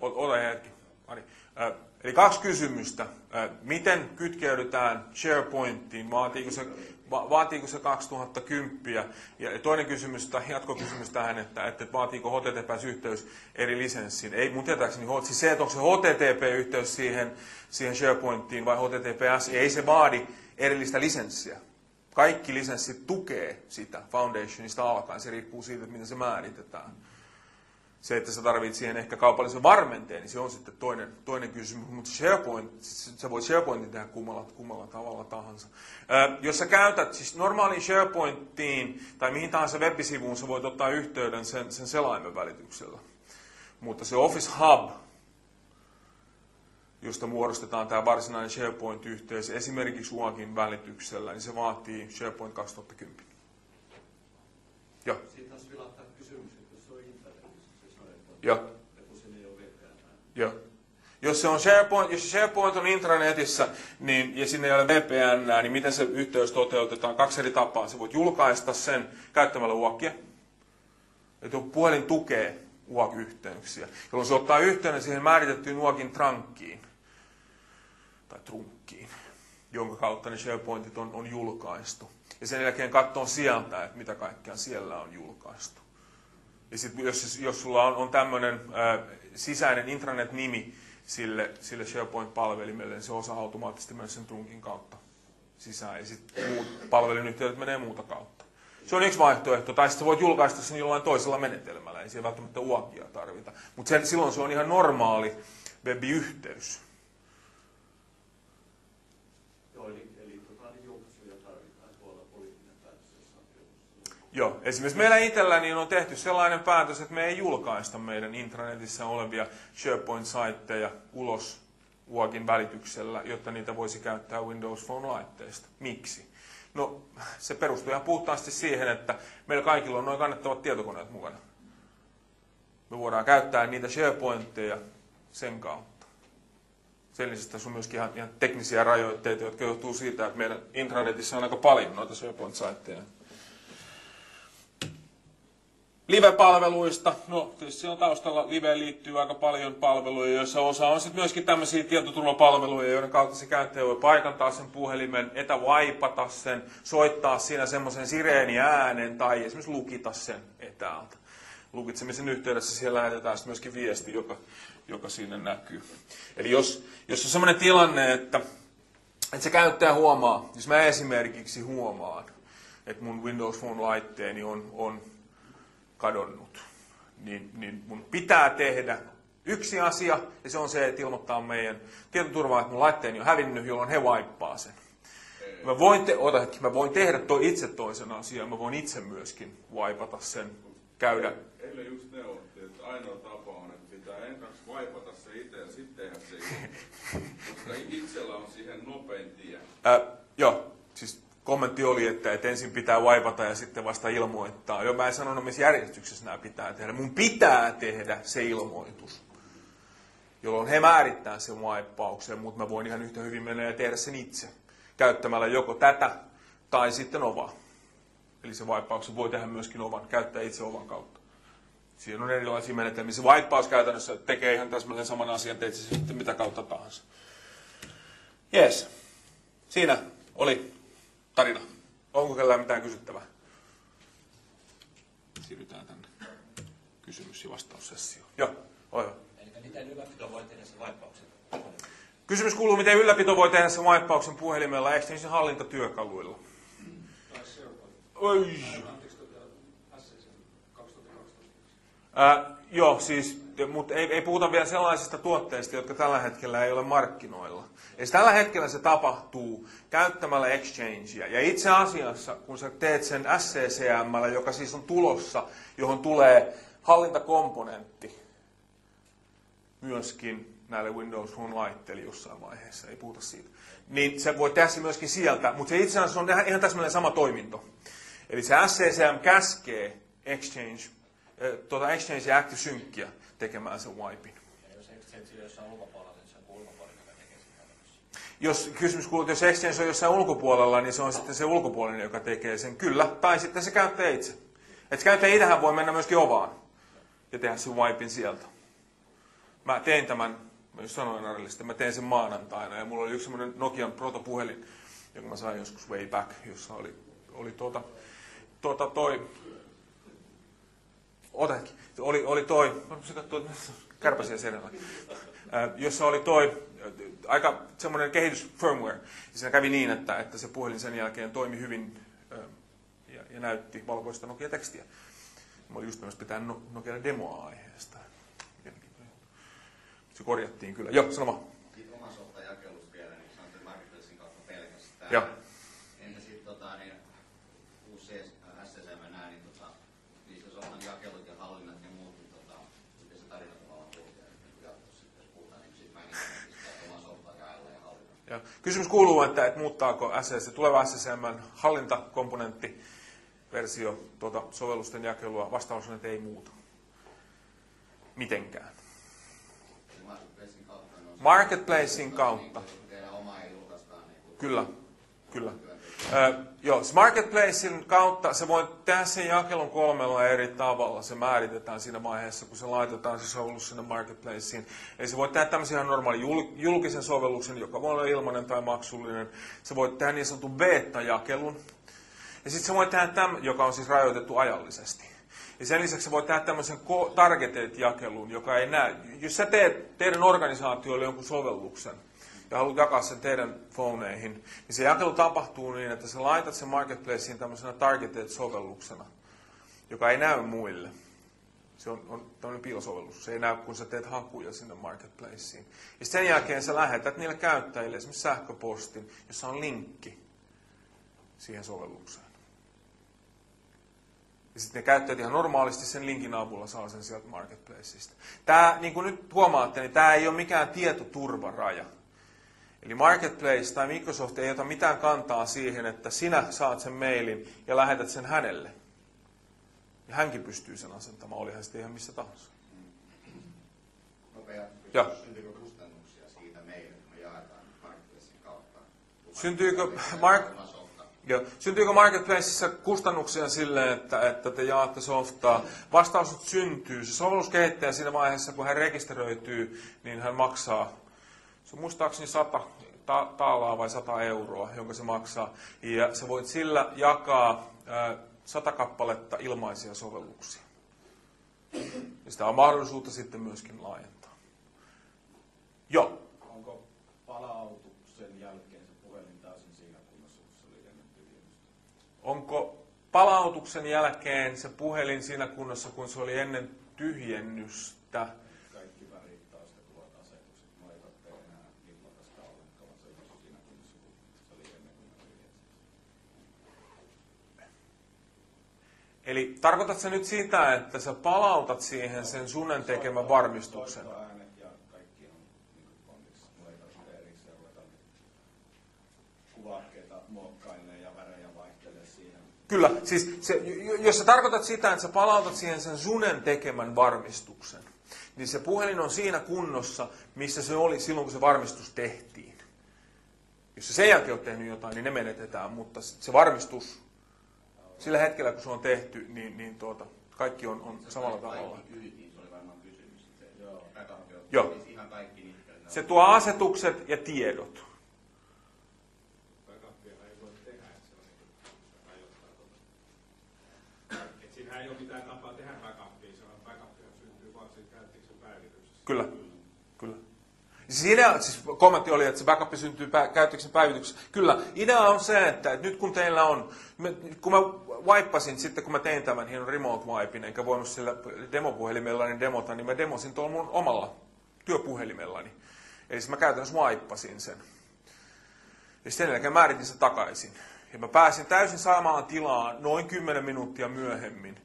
Ota hetki, Ari. Eli kaksi kysymystä. Miten kytkeydytään SharePointiin? Vaatiiko se, vaatiiko se 2010? Ja toinen kysymys, tai jatkokysymys tähän, että, että vaatiiko HTTPS-yhteys eri lisenssiin? Ei mun tietääkseni, siis se, että onko se HTTP-yhteys siihen, siihen SharePointiin vai HTTPS, ei se vaadi erillistä lisenssiä. Kaikki lisenssit tukee sitä Foundationista alkaen. Se riippuu siitä, että miten se määritetään. Se, että sä tarvitset siihen ehkä kaupallisen varmenteen, niin se on sitten toinen, toinen kysymys. Mutta SharePoint, sä voit SharePointin tehdä kummalla, kummalla tavalla tahansa. Ää, jos sä käytät siis normaaliin SharePointiin tai mihin tahansa web-sivuun, sä voit ottaa yhteyden sen, sen selaimen välityksellä. Mutta se Office Hub, josta muodostetaan tämä varsinainen SharePoint-yhteys esimerkiksi UAGin välityksellä, niin se vaatii SharePoint 2010. Joo. Joo. Joo. Jos se on SharePoint, jos SharePoint on intranetissä niin, ja sinne ei ole VPN, niin miten se yhteys toteutetaan? Kaksi eri tapaa. Se voit julkaista sen käyttämällä UAKia. Että puhelin tukee UAK-yhteyksiä, jolloin se ottaa yhteyden siihen määritettyyn UAKin trankkiin tai trunkkiin, jonka kautta ne SharePointit on, on julkaistu. Ja sen jälkeen katsoo sieltä, että mitä kaikkea siellä on julkaistu. Ja sit, jos, jos sulla on, on tämmöinen sisäinen intranet-nimi sille, sille SharePoint-palvelimelle, niin se osaa automaattisesti mennä sen trunkin kautta sisään. Ja sitten muut palvelin yhteydet menee muuta kautta. Se on yksi vaihtoehto. Tai sitten voit julkaista sen jollain toisella menetelmällä. Ei siellä välttämättä uakia tarvita. Mutta silloin se on ihan normaali webiyhteys. Joo, esimerkiksi meillä itsellä niin on tehty sellainen päätös, että me ei julkaista meidän intranetissä olevia SharePoint-saitteja ulos UAGin välityksellä, jotta niitä voisi käyttää Windows Phone-laitteista. Miksi? No, se perustuu ihan puhtaasti siihen, että meillä kaikilla on noin kannettavat tietokoneet mukana. Me voidaan käyttää niitä SharePointteja sen kautta. Sen lisäksi tässä on myöskin ihan, ihan teknisiä rajoitteita, jotka johtuu siitä, että meidän intranetissä on aika paljon noita SharePoint-saitteja. Live-palveluista, no tietysti on taustalla live liittyy aika paljon palveluja, joissa osa on sitten myöskin tämmöisiä tietoturvapalveluja, joiden kautta se käyttäjä voi paikantaa sen puhelimen, etävaipata sen, soittaa siinä semmoisen sireeni-äänen tai esimerkiksi lukita sen etäältä. Lukitsemisen yhteydessä siellä lähetetään sitten myöskin viesti, joka, joka siinä näkyy. Eli jos, jos on semmoinen tilanne, että, että se käyttäjä huomaa, jos mä esimerkiksi huomaan, että mun Windows Phone-laitteeni on, on kadonnut, niin, niin mun pitää tehdä yksi asia, ja se on se, että ilmoittaa meidän tietoturvaan, että mun laitteeni on hävinnyt, jolloin he vaippaa sen. Mä voin, te- ota hetki, mä voin tehdä toi itse toisen asian, mä voin itse myöskin vaipata sen, käydä. Eilen just neuvottiin, että ainoa tapa on, että pitää ensin vaipata se itse ja sitten tehdä se itse. Koska itsellä on siihen nopein tie. Siis kommentti oli, että, että ensin pitää vaipata ja sitten vasta ilmoittaa. Jo mä en sanonut, missä järjestyksessä nämä pitää tehdä. Mun pitää tehdä se ilmoitus, jolloin he määrittää sen vaippauksen, mutta mä voin ihan yhtä hyvin mennä ja tehdä sen itse, käyttämällä joko tätä tai sitten ovaa. Eli se vaippauksen voi tehdä myöskin ovan, käyttää itse ovan kautta. Siinä on erilaisia menetelmiä. Se vaippaus käytännössä tekee ihan täsmälleen saman asian, teet se sitten mitä kautta tahansa. Yes. Siinä oli tarina. Onko kellään mitään kysyttävää? Siirrytään tänne kysymys- ja vastaussessioon. Joo, oi oi. Eli miten ylläpito voi tehdä sen vaippauksen? Kysymys kuuluu, miten ylläpito voi tehdä sen wipeauksen puhelimella Extension hallintatyökaluilla? Tai SharePoint. Oi. Anteeksi, SCC 2012. Äh, joo, siis, mutta ei, ei puhuta vielä sellaisista tuotteista, jotka tällä hetkellä ei ole markkinoilla. Ja tällä hetkellä se tapahtuu käyttämällä Exchangea. Ja itse asiassa, kun sä teet sen SCCM, joka siis on tulossa, johon tulee hallintakomponentti myöskin näille Windows Phone-laitteille jossain vaiheessa, ei puhuta siitä. Niin se voi tehdä myöskin sieltä, mutta se itse asiassa on ihan- täsmälleen sama toiminto. Eli se SCCM käskee Exchange, tuota Exchange ja Active Synckiä tekemään sen wipein. Ja jos Exchange jossain ulkopuolella, niin se on kuin ulkopuolella, joka tekee sen käytännössä. Jos kysymys kuuluu, että jos Exchange on jossain ulkopuolella, niin se on sitten se ulkopuolinen, joka tekee sen. Kyllä, tai sitten se käyttäjä itse. Et se käyttäjä itsehän voi mennä myöskin ovaan ja tehdä sen wipein sieltä. Mä tein tämän, mä just sanoin Arille, mä tein sen maanantaina ja mulla oli yksi semmoinen Nokian protopuhelin, jonka mä sain joskus way back, jossa oli, oli tuota, tuota toi, ota hetki, oli, oli toi, rupesin katsoa, kärpäsiä selvällä, jossa oli toi aika semmoinen kehitys firmware. Ja siinä kävi niin, että, että se puhelin sen jälkeen toimi hyvin ja, ja näytti valkoista Nokia-tekstiä. Mä olin just myös pitää no, Nokia demoa aiheesta. Se korjattiin kyllä. Joo, sano vaan. Siitä oman softan jakelusta vielä, niin se on sen marketplacein kautta pelkästään. Joo. Entä sitten tota, niin, uusi SSM nää, niin tota, niissä softan jakelut ja hallinnat ja muut, niin tota, miten se tarina tavallaan kulkee niin jatkossa, jos puhutaan niin siitä managementista, oman softan jaella ja hallinnasta. Ja kysymys kuuluu, että, että muuttaako SSC, tuleva SSM hallintakomponentti versio tuota sovellusten jakelua. Vastaus on, että ei muuta. Mitenkään. Marketplacein kautta niin Kyllä, kyllä. Joo, Marketplacein kautta se voi tehdä sen jakelun kolmella eri tavalla. Se määritetään siinä vaiheessa, kun se laitetaan se sovellus sinne Marketplaceen. Eli se voi tehdä tämmöisen ihan normaali jul- julkisen sovelluksen, joka voi olla ilmainen tai maksullinen. Se voi tehdä niin sanotun beta-jakelun. Ja sitten se voi tehdä tämän, joka on siis rajoitettu ajallisesti. Ja sen lisäksi se voi tehdä tämmöisen targeted-jakelun, joka ei näe. Jos sä teet teidän organisaatiolle jonkun sovelluksen, ja haluat jakaa sen teidän phoneihin, niin se jakelu tapahtuu niin, että sä laitat sen marketplaceen tämmöisenä targeted-sovelluksena, joka ei näy muille. Se on, on tämmöinen piilosovellus. Se ei näy, kun sä teet hakuja sinne marketplaceen. Ja sen jälkeen sä lähetät niille käyttäjille esimerkiksi sähköpostin, jossa on linkki siihen sovellukseen. Ja sitten ne käyttäjät ihan normaalisti sen linkin avulla saa sen sieltä marketplaceista. Tämä, niin kuin nyt huomaatte, niin tämä ei ole mikään tietoturvaraja. Eli Marketplace tai Microsoft ei ota mitään kantaa siihen, että sinä saat sen mailin ja lähetät sen hänelle. Ja hänkin pystyy sen asentamaan, olihan sitten ihan missä tahansa. Nopea. Syntyykö kustannuksia siitä meille, me jaetaan kautta? Syntyykö Mark- Joo. Syntyykö Marketplaceissa kustannuksia sille, että, että te jaatte softaa? Vastaus syntyy. Se sovelluskehittäjä siinä vaiheessa, kun hän rekisteröityy, niin hän maksaa, se on muistaakseni 100 ta- taalaa vai 100 euroa, jonka se maksaa. Ja sä voit sillä jakaa ää, 100 kappaletta ilmaisia sovelluksia. Ja sitä on mahdollisuutta sitten myöskin laajentaa. Joo. Onko palautuksen jälkeen se puhelin täysin siinä kunnossa, kun se oli ennen tyhjennystä? Onko palautuksen jälkeen se puhelin siinä kunnossa, kun se oli ennen tyhjennystä? Kaikki värit taas ja tuot asetukset, no ei tarvitse enää niplata sitä ollenkaan, vaan se pysyi siinä kunnossa, kun se oli ennen kuin ne tyhjensi. Eli tarkoitatko nyt sitä, että sä palautat siihen sen sunnen tekemän varmistuksen? Kyllä, siis se, jos sä tarkoitat sitä, että sä palautat siihen sen sunen tekemän varmistuksen, niin se puhelin on siinä kunnossa, missä se oli silloin, kun se varmistus tehtiin. Jos sä sen jälkeen oot tehnyt jotain, niin ne menetetään, mutta se varmistus, sillä hetkellä kun se on tehty, niin, niin tuota, kaikki on, on samalla tavalla. Kyytiin, se oli varmaan kysymys. Joo. Joo. siis ihan kaikki niitä. Se tuo asetukset ja tiedot. Tehdä, että se on niin se tuota. Ei ole mitään tapaa tehdä backupia, se on backupia syntyy vaan siitä käyttiksen päivityksessä. Kyllä, kyllä. Idea, siis kommentti oli, että se backup syntyy pä- käyttöksen päivityksessä. Kyllä, idea on se, että, että nyt kun teillä on, kun mä wipeasin sitten, kun mä tein tämän hienon remote wipein, enkä voinut sillä demopuhelimellani demota, niin mä demosin tuolla mun omalla työpuhelimellani. Eli siis mä käytännössä wipeasin sen. Ja sen jälkeen määritin sen takaisin. Ja mä pääsin täysin samaan tilaan noin 10 minuuttia myöhemmin,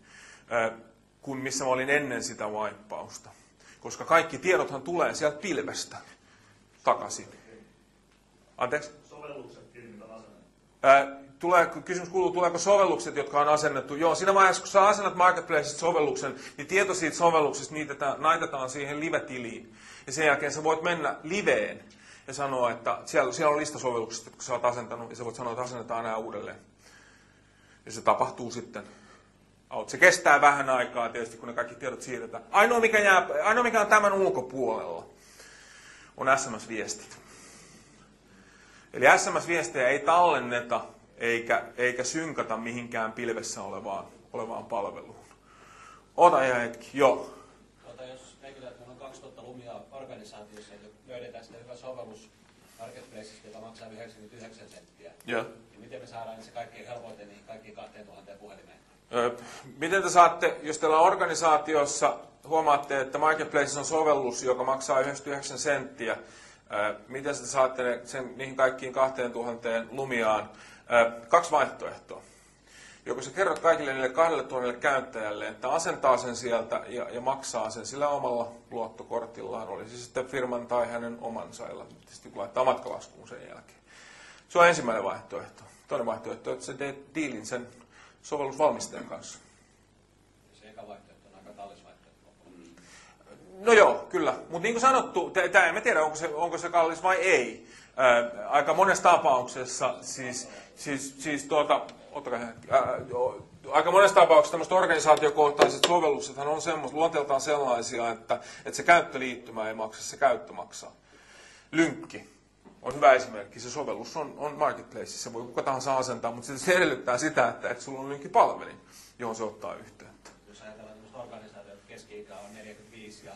kuin missä mä olin ennen sitä wipausta. Koska kaikki tiedothan tulee sieltä pilvestä takaisin. Anteeksi? Asennettu. Tulee, kysymys kuuluu, tuleeko sovellukset, jotka on asennettu? Joo, siinä vaiheessa, kun sä asennat Marketplacesta sovelluksen, niin tieto siitä sovelluksesta niitetään, naitetaan siihen live-tiliin. Ja sen jälkeen sä voit mennä liveen ja sanoa, että siellä, siellä on lista sovelluksista, jotka sä oot asentanut, ja sä voit sanoa, että asennetaan nämä uudelleen. Ja se tapahtuu sitten. Out. Se kestää vähän aikaa tietysti, kun ne kaikki tiedot siirretään. Ainoa, mikä, jää, ainoa, mikä on tämän ulkopuolella, on SMS-viestit. Eli SMS-viestejä ei tallenneta eikä, eikä synkata mihinkään pilvessä olevaan, olevaan palveluun. Ota ja hetki, joo. Tuota, jos meillä että meillä on 2000 lumia organisaatiossa, ja löydetään sitten hyvä sovellus Marketplacesta, joka maksaa 99 senttiä, joo. niin miten me saadaan se kaikkein helpoiten niihin kaikkiin 2000 puhelimeen? Ö, Miten te saatte, jos teillä on organisaatiossa, huomaatte, että Marketplace on sovellus, joka maksaa 99 senttiä, ö, miten te saatte sen, niihin kaikkiin 2000 lumiaan? Ö, Kaksi vaihtoehtoa. Joko sä kerrot kaikille niille 2000 käyttäjälle, että asentaa sen sieltä ja, ja maksaa sen sillä omalla luottokortillaan, oli se sitten firman tai hänen omansa, ja tietysti kun laittaa matkalaskuun sen jälkeen. Se on ensimmäinen vaihtoehto. Toinen vaihtoehto, että sä teet diilin sen sovellusvalmistajan kanssa. Se eka vaihtoehto on aika kallis vaihtoehto. No joo, kyllä. Mutta niin kuin sanottu, tämä emme tiedä, onko se, onko se kallis vai ei. Ää, aika monessa tapauksessa, siis, siis, siis tuota, ottakaa ää, joo, aika monessa tapauksessa tämmöiset organisaatiokohtaiset sovelluksethan on semmoista, luonteeltaan sellaisia, että, että se käyttöliittymä ei maksa, se käyttö maksaa. Lynkki on hyvä esimerkki. Se sovellus on, on marketplace, se voi kuka tahansa asentaa, mutta se edellyttää sitä, että, että sulla on lynkkipalvelin, johon se ottaa yhteyttä. Keski-ikä on 45 ja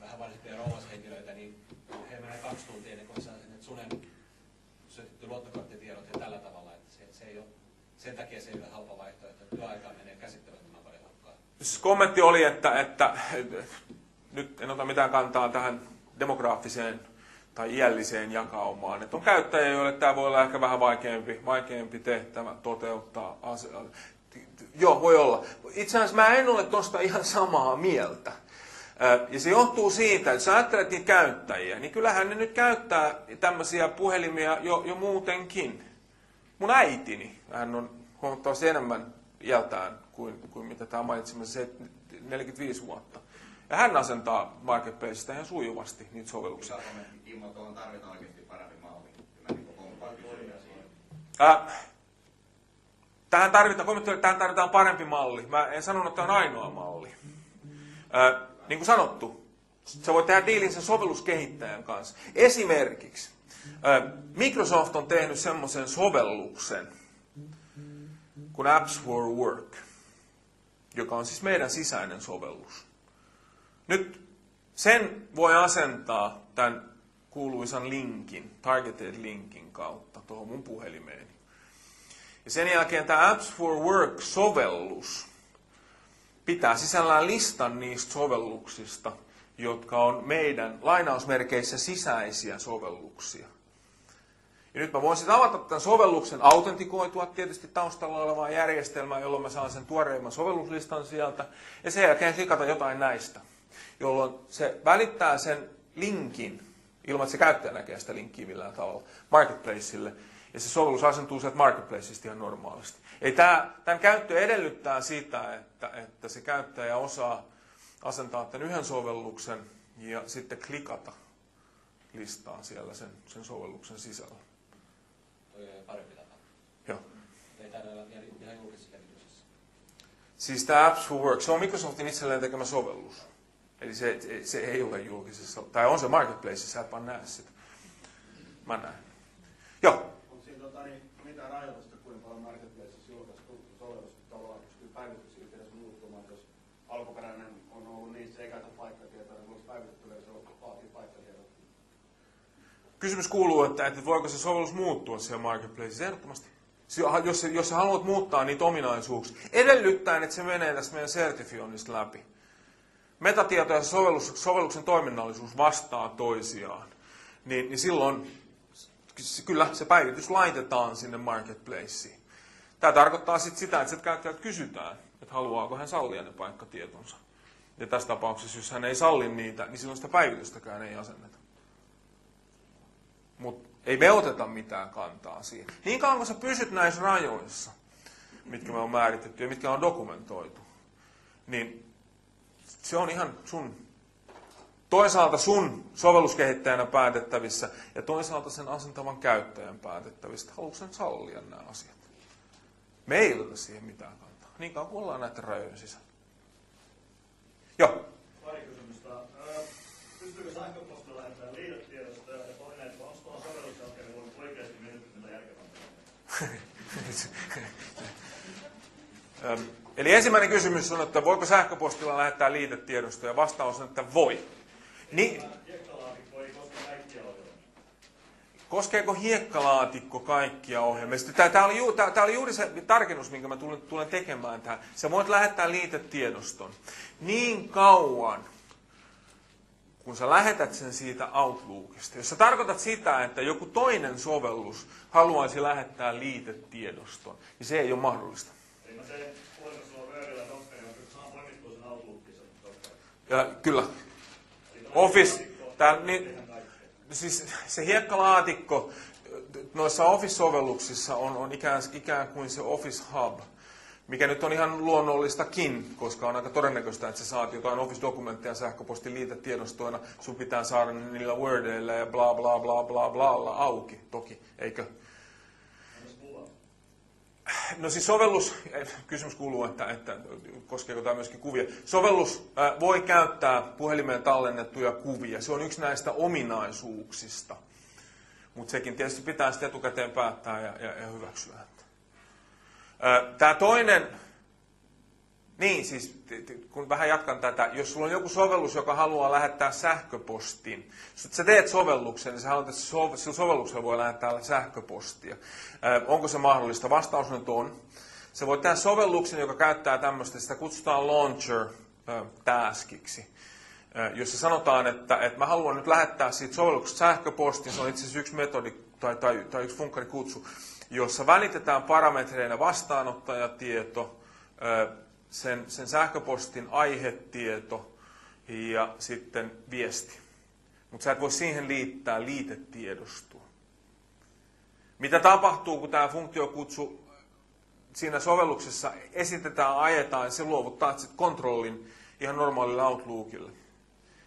vähän vanhempia rouvashenkilöitä, niin he menee kaksi tuntia ennen kuin saa sinne sunen syötetty luottokorttitiedot ja tällä tavalla. Että se, se ei ole, sen takia se ei ole halpa vaihtoehto, että työaikaa menee käsittämättömän paljon hukkaan. Siis kommentti oli, että, että nyt en ota mitään kantaa tähän demograafiseen tai iälliseen jakaumaan. Että on käyttäjiä, joille tämä voi olla ehkä vähän vaikeampi, vaikeampi tehtävä toteuttaa. Joo, voi olla. Itse asiassa mä en ole tuosta ihan samaa mieltä. Ja se johtuu siitä, että sä ajattelet niitä käyttäjiä, niin kyllähän ne nyt käyttää tämmöisiä puhelimia jo, jo muutenkin. Mun äitini, hän on huomattavasti enemmän iältään kuin, kuin mitä tämä mainitsemme, se 45 vuotta. Ja hän asentaa marketplaceista ihan sujuvasti niitä sovelluksia. Tuohon tarvitaan oikeasti parempi malli. Mä niin kommentoin kysyjä siihen. Ää, tähän, tarvitaan, kommentoin, tähän tarvitaan parempi malli. Mä en sanonut, että tämä on ainoa malli. Ää, niin kuin sanottu, sä voit tehdä diilin sen sovelluskehittäjän kanssa. Esimerkiksi ää, Microsoft on tehnyt semmoisen sovelluksen kuin Apps for Work, joka on siis meidän sisäinen sovellus. Nyt sen voi asentaa tämän kuuluisan linkin, targeted linkin kautta tuohon mun puhelimeeni. Ja sen jälkeen tämä Apps for Work-sovellus pitää sisällään listan niistä sovelluksista, jotka on meidän lainausmerkeissä sisäisiä sovelluksia. Ja nyt mä voin sitten avata tämän sovelluksen, autentikoitua tietysti taustalla olevaa järjestelmää, jolloin mä saan sen tuoreimman sovelluslistan sieltä, ja sen jälkeen klikata jotain näistä, jolloin se välittää sen linkin, ilman että se käyttäjä näkee sitä linkkiä millään tavalla, marketplaceille, ja se sovellus asentuu sieltä marketplaceista ihan normaalisti. Ei tämä, tämän käyttö edellyttää sitä, että, että se käyttäjä osaa asentaa tämän yhden sovelluksen ja sitten klikata listaa siellä sen, sen sovelluksen sisällä. Toi on parempi tapa. Joo. Ei taida olla ihan, käsityksessä. Siis tämä Apps for Work, se on Microsoftin itselleen tekemä sovellus. Eli se, se ei ole julkisessa, tai on se marketplaceissa, sä et vaan näe sitä. Mä näen. Joo, Onko siinä tota, niin, mitään rajoitusta, kuinka paljon Marketplaceissa julkaistu sovellus tavallaan pystyy päivityksen yhteydessä muuttumaan, jos alkuperäinen on ollut niin, se ei käytä paikkatietoa, niin voiko päivitetty versio vaatii paikkatietoa? Kysymys kuuluu, että, että voiko se sovellus muuttua siellä marketplaceissa? Ehdottomasti. Jos, jos sä haluat muuttaa niitä ominaisuuksia, edellyttäen, että se menee tässä meidän sertifioinnista läpi. Metatieto ja sovellus, sovelluksen toiminnallisuus vastaa toisiaan. Niin, niin silloin kyllä se päivitys laitetaan sinne marketplaceen. Tämä tarkoittaa sit sitä, että sieltä käyttäjältä kysytään, että haluaako hän sallia ne paikkatietonsa. Ja tässä tapauksessa, jos hän ei salli niitä, niin silloin sitä päivitystäkään ei asenneta. Mutta ei me oteta mitään kantaa siihen. Niin kauan kun sä pysyt näissä rajoissa, mitkä me on määritetty ja mitkä on dokumentoitu, niin se on ihan sun, toisaalta sun sovelluskehittäjänä päätettävissä ja toisaalta sen asentavan käyttäjän päätettävissä. Haluatko sen sallia nämä asiat? Me ei oteta siihen mitään kantaa. Niin kauan kuin ollaan näiden rajojen sisällä. Joo. Pari kysymystä. Pystyykö lähettämään liitetiedosta ja toinen, että onko tuohon sovelluksen jälkeen voinut oikeasti miettiä mitä järkevämpää? Öm, Eli ensimmäinen kysymys on, että voiko sähköpostilla lähettää liitetiedostoja? Vastaus on, että voi. Niin, kaikkia ohjelmia. Koskeeko hiekkalaatikko kaikkia ohjelmia? Tämä, oli, ju, tämä oli juuri se tarkennus, minkä mä tulen, tulen tekemään tähän. Sä voit lähettää liitetiedoston niin kauan, kun sä lähetät sen siitä Outlookista. Jos sä tarkoitat sitä, että joku toinen sovellus haluaisi lähettää liitetiedoston, niin se ei ole mahdollista. Eli mä teen. Ja, kyllä. Office, tää, niin, siis se hiekkalaatikko noissa Office-sovelluksissa on, on ikään, ikään kuin se Office Hub, mikä nyt on ihan luonnollistakin, koska on aika todennäköistä, että sä saat jotain Office-dokumentteja sähköpostin liitetiedostoina, sun pitää saada niillä Wordeilla ja bla bla bla bla bla auki, toki, eikö? No siis sovellus, eh, kysymys kuuluu, että, että koskeeko tämä myöskin kuvia. Sovellus äh, voi käyttää puhelimeen tallennettuja kuvia. Se on yksi näistä ominaisuuksista. Mutta sekin tietysti pitää sitten etukäteen päättää ja, ja, ja hyväksyä. Tämä toinen, niin siis kun vähän jatkan tätä, jos sulla on joku sovellus, joka haluaa lähettää sähköpostin, jos sä teet sovelluksen, niin sä haluat, että sillä sovelluksella voi lähettää sähköpostia. Onko se mahdollista? Vastaus nyt on. Se voi tehdä sovelluksen, joka käyttää tämmöistä, sitä kutsutaan launcher taskiksi. Jossa sanotaan, että, että mä haluan nyt lähettää siitä sovelluksesta sähköpostin, se on itse asiassa yksi metodi tai, tai, tai yksi funkkarikutsu, jossa välitetään parametreina vastaanottajatieto, sen, sen sähköpostin aihetieto ja sitten viesti. Mutta sä et voi siihen liittää liitetiedostoa. Mitä tapahtuu, kun tämä funktiokutsu siinä sovelluksessa esitetään, ajetaan, se luovuttaa sit kontrollin ihan normaalille Outlookille.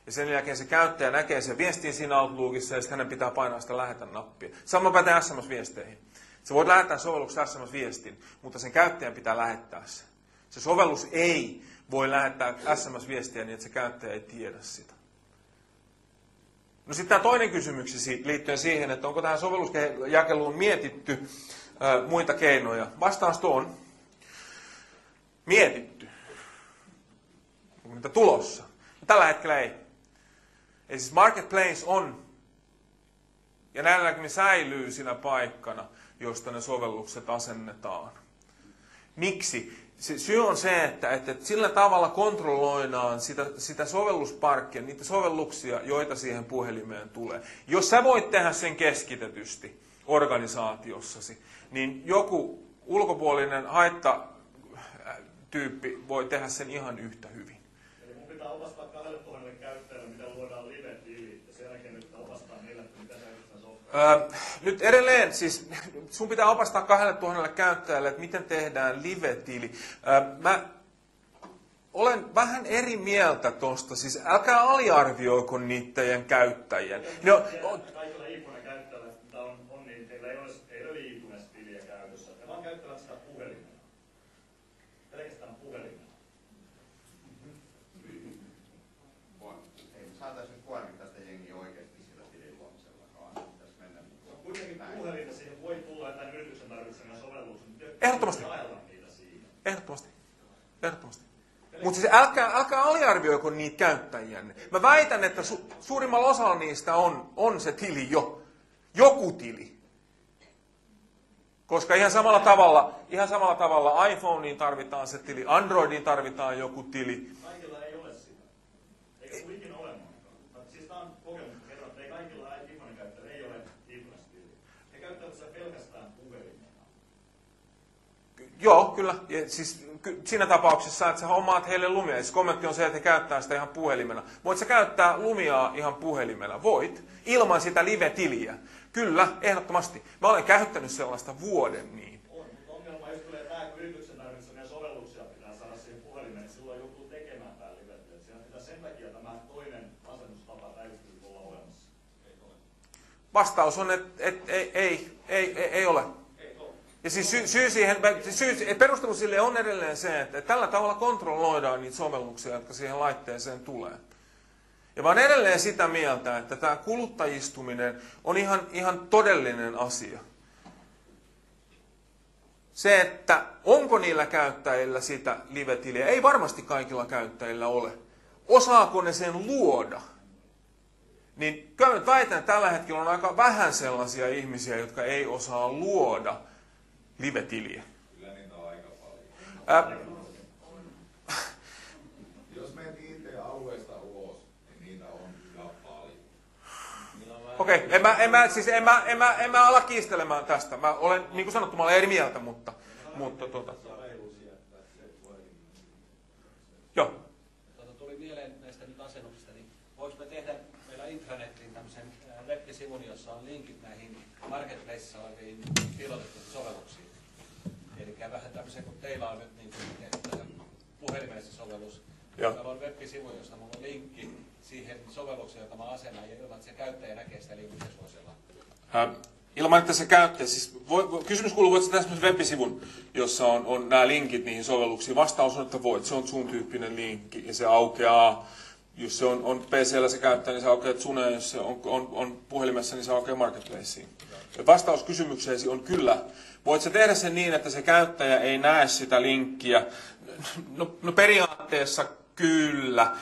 Ja sen jälkeen se käyttäjä näkee sen viestin siinä Outlookissa ja sitten hänen pitää painaa sitä lähetä nappia. Sama pätee SMS-viesteihin. Se voit lähettää sovelluksessa SMS-viestin, mutta sen käyttäjän pitää lähettää se. Se sovellus ei voi lähettää SMS-viestiä niin, että se käyttäjä ei tiedä sitä. No sitten tämä toinen kysymyksesi liittyen siihen, että onko tähän sovellusjakeluun mietitty muita keinoja. Vastaus on mietitty. Onko niitä tulossa? No, tällä hetkellä ei. Eli siis Marketplace on ja näillä näkymin säilyy siinä paikkana, josta ne sovellukset asennetaan. Miksi? Se syy on se, että, että sillä tavalla kontrolloidaan sitä, sitä sovellusparkkia, niitä sovelluksia, joita siihen puhelimeen tulee. Jos sä voit tehdä sen keskitetysti organisaatiossasi, niin joku ulkopuolinen haittatyyppi voi tehdä sen ihan yhtä hyvin. Eli mun pitää opastaa 2000 käyttäjälle, miten luodaan live-tili, ja sen jälkeen nyt opastaa niille, että mitä se oikeastaan softaa. Öö, nyt edelleen, siis sun pitää opastaa 2000 käyttäjälle, että miten tehdään live-tili. Öö, mä olen vähän eri mieltä tosta, siis älkää aliarvioiko niiden käyttäjien. No, Kaikilla iPhone käyttäjillä, mitä on, on, niin teillä ei ole, ei ole iPhone-tiliä käytössä. Ne vaan käyttävät sitä puhelimena. Pelkästään puhelimena. Ei saataisiin nyt kuormittaa sitä jengiä oikeasti sillä tililuomisellakaan. Pitäisi mennä niin Se on kuitenkin puhelin, ja siihen voi tulla jotain yrityksen tarvitsemia sovelluksia. mutta Ehdottomasti. jaella niitä siinä. Ehdottomasti. Ehdottomasti. Mutta siis älkää, älkää aliarvioiko niitä käyttäjiänne. Mä väitän, että su, suurimmalla osalla niistä on, on se tili jo. Joku tili. Koska ihan samalla tavalla, ihan samalla tavalla iPhoneen tarvitaan se tili, Androidiin tarvitaan joku tili. Kaikilla ei ole sitä. Eikä tule ikinä olemaankaan. Mutta siis tämä on kokemus, että kerron, että ei kaikilla iPhone käyttäjillä ei ole iPhone-tiliä. He käyttävät sitä pelkästään puhelimena. Joo, kyllä. Ja siis ky- siinä tapauksessa, että sä hommaat heille lumia. Ja siis kommentti on se, että he käyttää sitä ihan puhelimena. Voit sä käyttää lumiaa ihan puhelimella? Voit. Ilman sitä live-tiliä. Kyllä, ehdottomasti. Mä olen käyttänyt sellaista vuoden niin. On, mutta ongelma just tulee tämä, kun yrityksen tarvitsemia sovelluksia pitää saada siihen puhelimeen, niin silloin joutuu tekemään tämä. Siinä pitää sen takia tämä toinen asennustapa täytyy olla olemassa. Ei ole. Vastaus on, että et, ei, ei, ei, ei, ei ole. Ja siis syy, syy siihen, syy, perustelu sille on edelleen se, että tällä tavalla kontrolloidaan niitä sovelluksia, jotka siihen laitteeseen tulee. Ja oon edelleen sitä mieltä, että tämä kuluttajistuminen on ihan, ihan todellinen asia. Se, että onko niillä käyttäjillä sitä live-tiliä, ei varmasti kaikilla käyttäjillä ole. Osaako ne sen luoda? Niin kyllä väitän, että tällä hetkellä on aika vähän sellaisia ihmisiä, jotka ei osaa luoda live-tiliä. Kyllä niitä on aika paljon. Ää, Jos menet IT-alueesta ulos, niin niitä on kyllä paljon. Okei, okay. en, mä, en, mä, siis en, mä, en, mä, en mä ala kiistelemään tästä. Mä olen, niin kuin sanottu, mä olen eri mieltä, mutta, mutta tota, joo. Tuota, tuli mieleen näistä nyt asennuksista, niin voiko me tehdä meillä intranetiin tämmöisen web-sivun, jossa on linkit näihin marketplaceissa oleviin piilotettuihin sovelluksiin. Eli vähän tämmöisen, kun teillä on nyt niin puhelimessa sovellus. Joo. Meillä on web-sivu, jossa mulla on linkki siihen sovellukseen, jota mä asennan, ja ilman, että se käyttäjä näkee sitä linkkiä, selata. Ää, ilman, että se käyttäjä, siis voi, kysymys kuuluu, voitko tehdä sellaisen web-sivun, jossa on, on nämä linkit niihin sovelluksiin. Vastaus on, että voit. Se on sun tyyppinen linkki ja se aukeaa. Jos se on, on PCllä se käyttää, niin se aukeaa Zuneen. Jos se on, on, on puhelimessa, niin se aukeaa Marketplaceen. Vastaus kysymykseesi on kyllä. Voit sä tehdä sen niin, että se käyttäjä ei näe sitä linkkiä? No, no periaatteessa kyllä,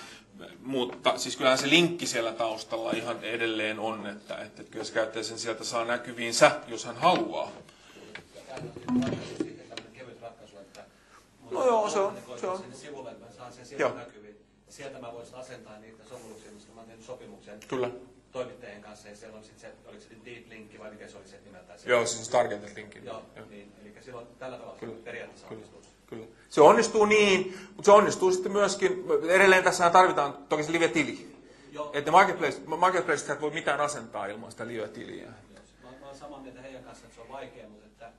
mutta siis kyllähän se linkki siellä taustalla ihan edelleen on, että, että kyllä se käyttäjä sen sieltä saa näkyviinsä, jos hän haluaa. No joo, se on- se on. sivulle, että mä saan sen sivun näkyviin. Sieltä mä voisin asentaa niitä sovelluksia, mistä mä oon tehnyt sopimuksen Kyllä. Toimittajien kanssa, ja siellä on sitten se, oliko se deep linkki vai mikä se oli se nimeltään? se- Joo, siis targeted linkin. Joo, niin, eli silloin tällä tavalla Kyllä. periaatteessa Kyllä. onnistuu. Kyllä. Se onnistuu niin, mutta se onnistuu sitten myöskin, edelleen tässä tarvitaan toki se live-tili. Joo. Että marketplace, marketplace et voi mitään asentaa ilman sitä live-tiliä. Mä, mä olen samaa mieltä heidän kanssa, että se on vaikea, mutta että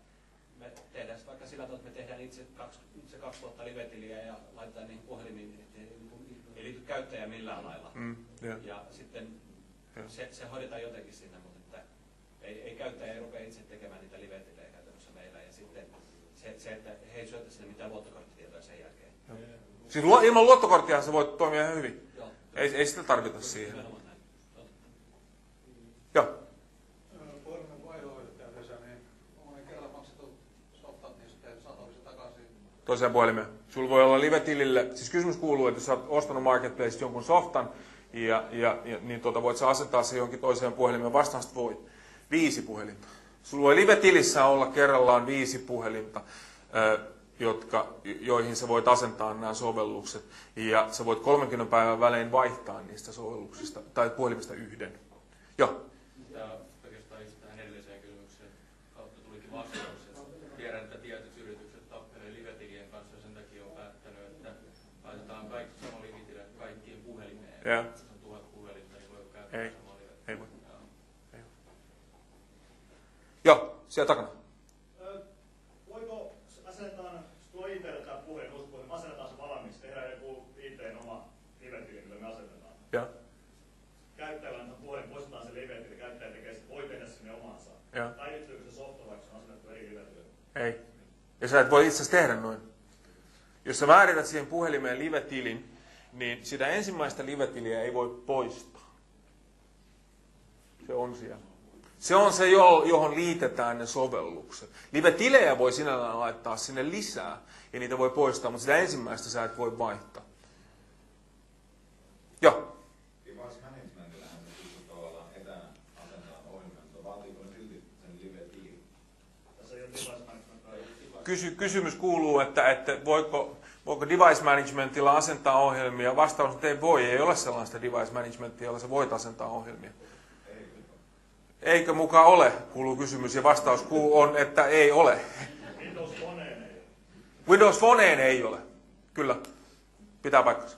me tehdään sitä vaikka sillä tavalla, että me tehdään itse kaksi, itse 2000 livetiliä ja laitetaan niihin puhelimiin, että ei, niin kuin, ei liity käyttäjä millään lailla. Mm, yeah. Ja sitten Joo. Se, se hoidetaan jotenkin sinne, mutta että ei, ei käyttäjä ei rupea itse tekemään niitä livetilejä käytännössä meillä. Ja sitten se, se että he ei syötä sinne mitään luottokorttitietoja sen jälkeen. Siis luo- ilman luottokorttia se voi toimia ihan hyvin. Joo. Ei, ei sitä tarvita siihen. Näin. Totta. Joo. Niin niin toiseen puhelimeen. Sulla voi olla live-tilille, siis kysymys kuuluu, että jos sä oot ostanut Marketplace jonkun softan, ja, ja, ja niin tuota, voit sä asentaa se jonkin toiseen puhelimeen, vastaavasti voi. Viisi puhelinta. Sulla voi live-tilissä olla kerrallaan viisi puhelinta, jotka, joihin sä voit asentaa nämä sovellukset. Ja sä voit 30 päivän välein vaihtaa niistä sovelluksista tai puhelimista yhden. Joo. Tämä on oikeastaan just tähän edelliseen kysymykseen kautta tulikin vastaus. että Tiedän, että tietyt yritykset tappelee livetilien kanssa ja sen takia on päättänyt, että laitetaan kaikki sama livetile kaikkiin puhelimeen. Joo. Jos on tuhat puhelinta, niin voi käyttää Ei. samaa livetiliä. Ei voi. Joo. Joo, siellä takana. Ö, Voiko asennetaan, tuo Intel tämä puhelin, uusi puhelin, asennetaan se valmiiksi, tehdään joku ITn oma livetili, millä me asennetaan. Joo. Käyttäjällä on puhelin, poistetaan se livetili, käyttäjä tekee sitten, voi tehdä sinne omansa. Joo. Päivittyykö se softa, vaikka se on asennettu eri livetille? Ei. Ja sä et voi itse asiassa tehdä noin. Jos sä määrität siihen puhelimeen live-tilin, niin sitä ensimmäistä live-tiliä ei voi poistaa. Se on siellä. Se on se, jo- johon liitetään ne sovellukset. Live-tilejä voi sinällään laittaa sinne lisää, ja niitä voi poistaa, mutta sitä ensimmäistä sä et voi vaihtaa. Joo. Tai Kysy, kysymys kuuluu, että, että voiko, voiko device managementilla asentaa ohjelmia. Vastaus on, että ei voi. Ei ole sellaista device managementia, jolla sä voit asentaa ohjelmia. Eikö mukaan ole, kuuluu kysymys, ja vastaus kuuluu on, että ei ole. Windows Phoneen ei. Windows Phoneen ei ole. Kyllä, pitää paikkansa.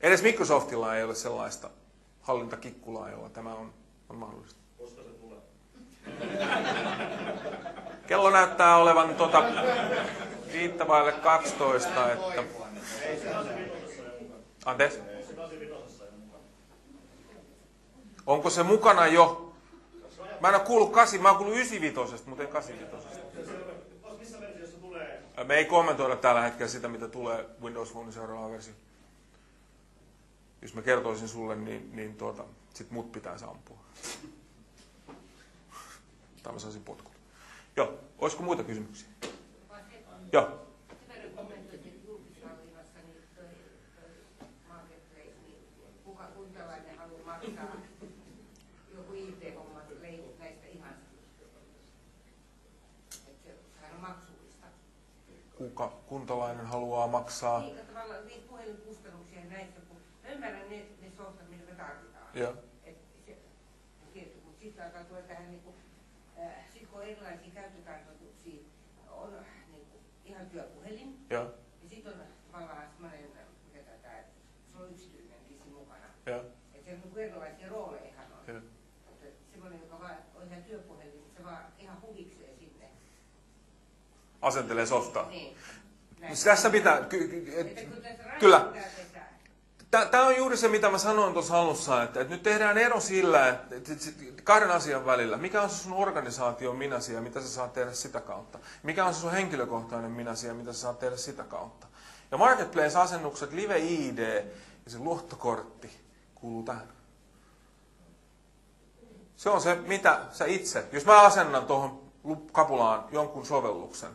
Edes Microsoftilla ei ole sellaista hallintakikkulaa, jolla tämä on, on mahdollista. Koska se tulee? Kello näyttää olevan tota, viittavaille 12, että... Anteeksi? Se 85 jo mukana. Onko se mukana jo? Mä en ole kuullut 8, mä oon kuullut 95, mutta en 85. Koska missä versiossa tulee? Me ei kommentoida tällä hetkellä sitä, mitä tulee Windows Phone seuraava versio. Jos mä kertoisin sulle, niin, niin tuota, sit mut pitäisi ampua. Tai mä saisin potkut. Joo, olisiko muita kysymyksiä? Joo. Sen verran kommentoisin, että julkishallinnossa niin toi, toi marketplace, niin kuka kuntalainen haluaa maksaa joku IT-hommat leikit näistä ihan, että sehän on maksullista. Kuka kuntalainen haluaa maksaa? Niin, että tavallaan niitä puhelinkustannuksia ja näistä, kun mä ymmärrän ne, ne softat, mitä me tarvitaan. Joo. Se, mutta sitten alkaa tulla tähän niin kuin, äh, sit kun on erilaisia käyttötarkoituksia, on niin kuin, ihan työpuhelin, Joo, ja sitten on tavallaan semmoinen, mikä tätä, että se on yksityinenkin siinä mukana. joo, Että siellä on erilaisia roolejahan on. joo. Että semmoinen, joka vaan on ihan työpuhelin, se vaan ihan huvikseen sinne. Asentelee softaa. Niin. Siis Tässä pitää, ky, ky, et, kyllä. Tämä on juuri se, mitä mä sanoin tuossa alussa, että, että nyt tehdään ero sillä, että, että, että kahden asian välillä. Mikä on se sun organisaation minäsiä, mitä sä saat tehdä sitä kautta? Mikä on se sun henkilökohtainen minäsiä, mitä sä saat tehdä sitä kautta? Ja Marketplace-asennukset, Live ID ja se luottokortti kuuluu tähän. Se on se, mitä sä itse, jos mä asennan tuohon kapulaan jonkun sovelluksen,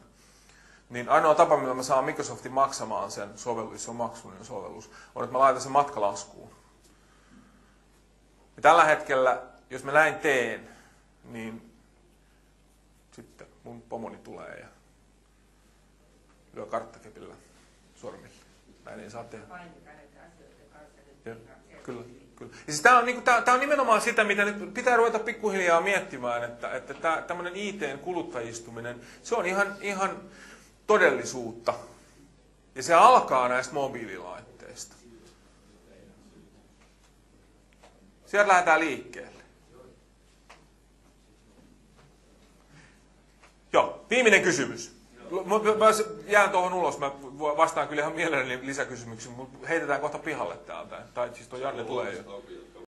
niin ainoa tapa, millä mä saan Microsoftin maksamaan sen sovellus, se on maksullinen sovellus, on, että mä laitan sen matkalaskuun. Ja tällä hetkellä, jos mä näin teen, niin sitten mun pomoni tulee ja lyö karttakepillä sormilla. Näin ei saa tehdä. Joo, ihan kyllä, kyllä. Ja siis tämä on, niinku, tää, tää on nimenomaan sitä, mitä nyt pitää ruveta pikkuhiljaa miettimään, että, että tämmöinen IT-kuluttajistuminen, se on ihan, ihan todellisuutta. Ja se alkaa näistä mobiililaitteista. Sieltä lähdetään liikkeelle. Joo, viimeinen kysymys. Mä, jään tuohon ulos, mä vastaan kyllä ihan mielelläni lisäkysymyksiin, mutta heitetään kohta pihalle täältä. Tai siis tuo Janne tulee jo.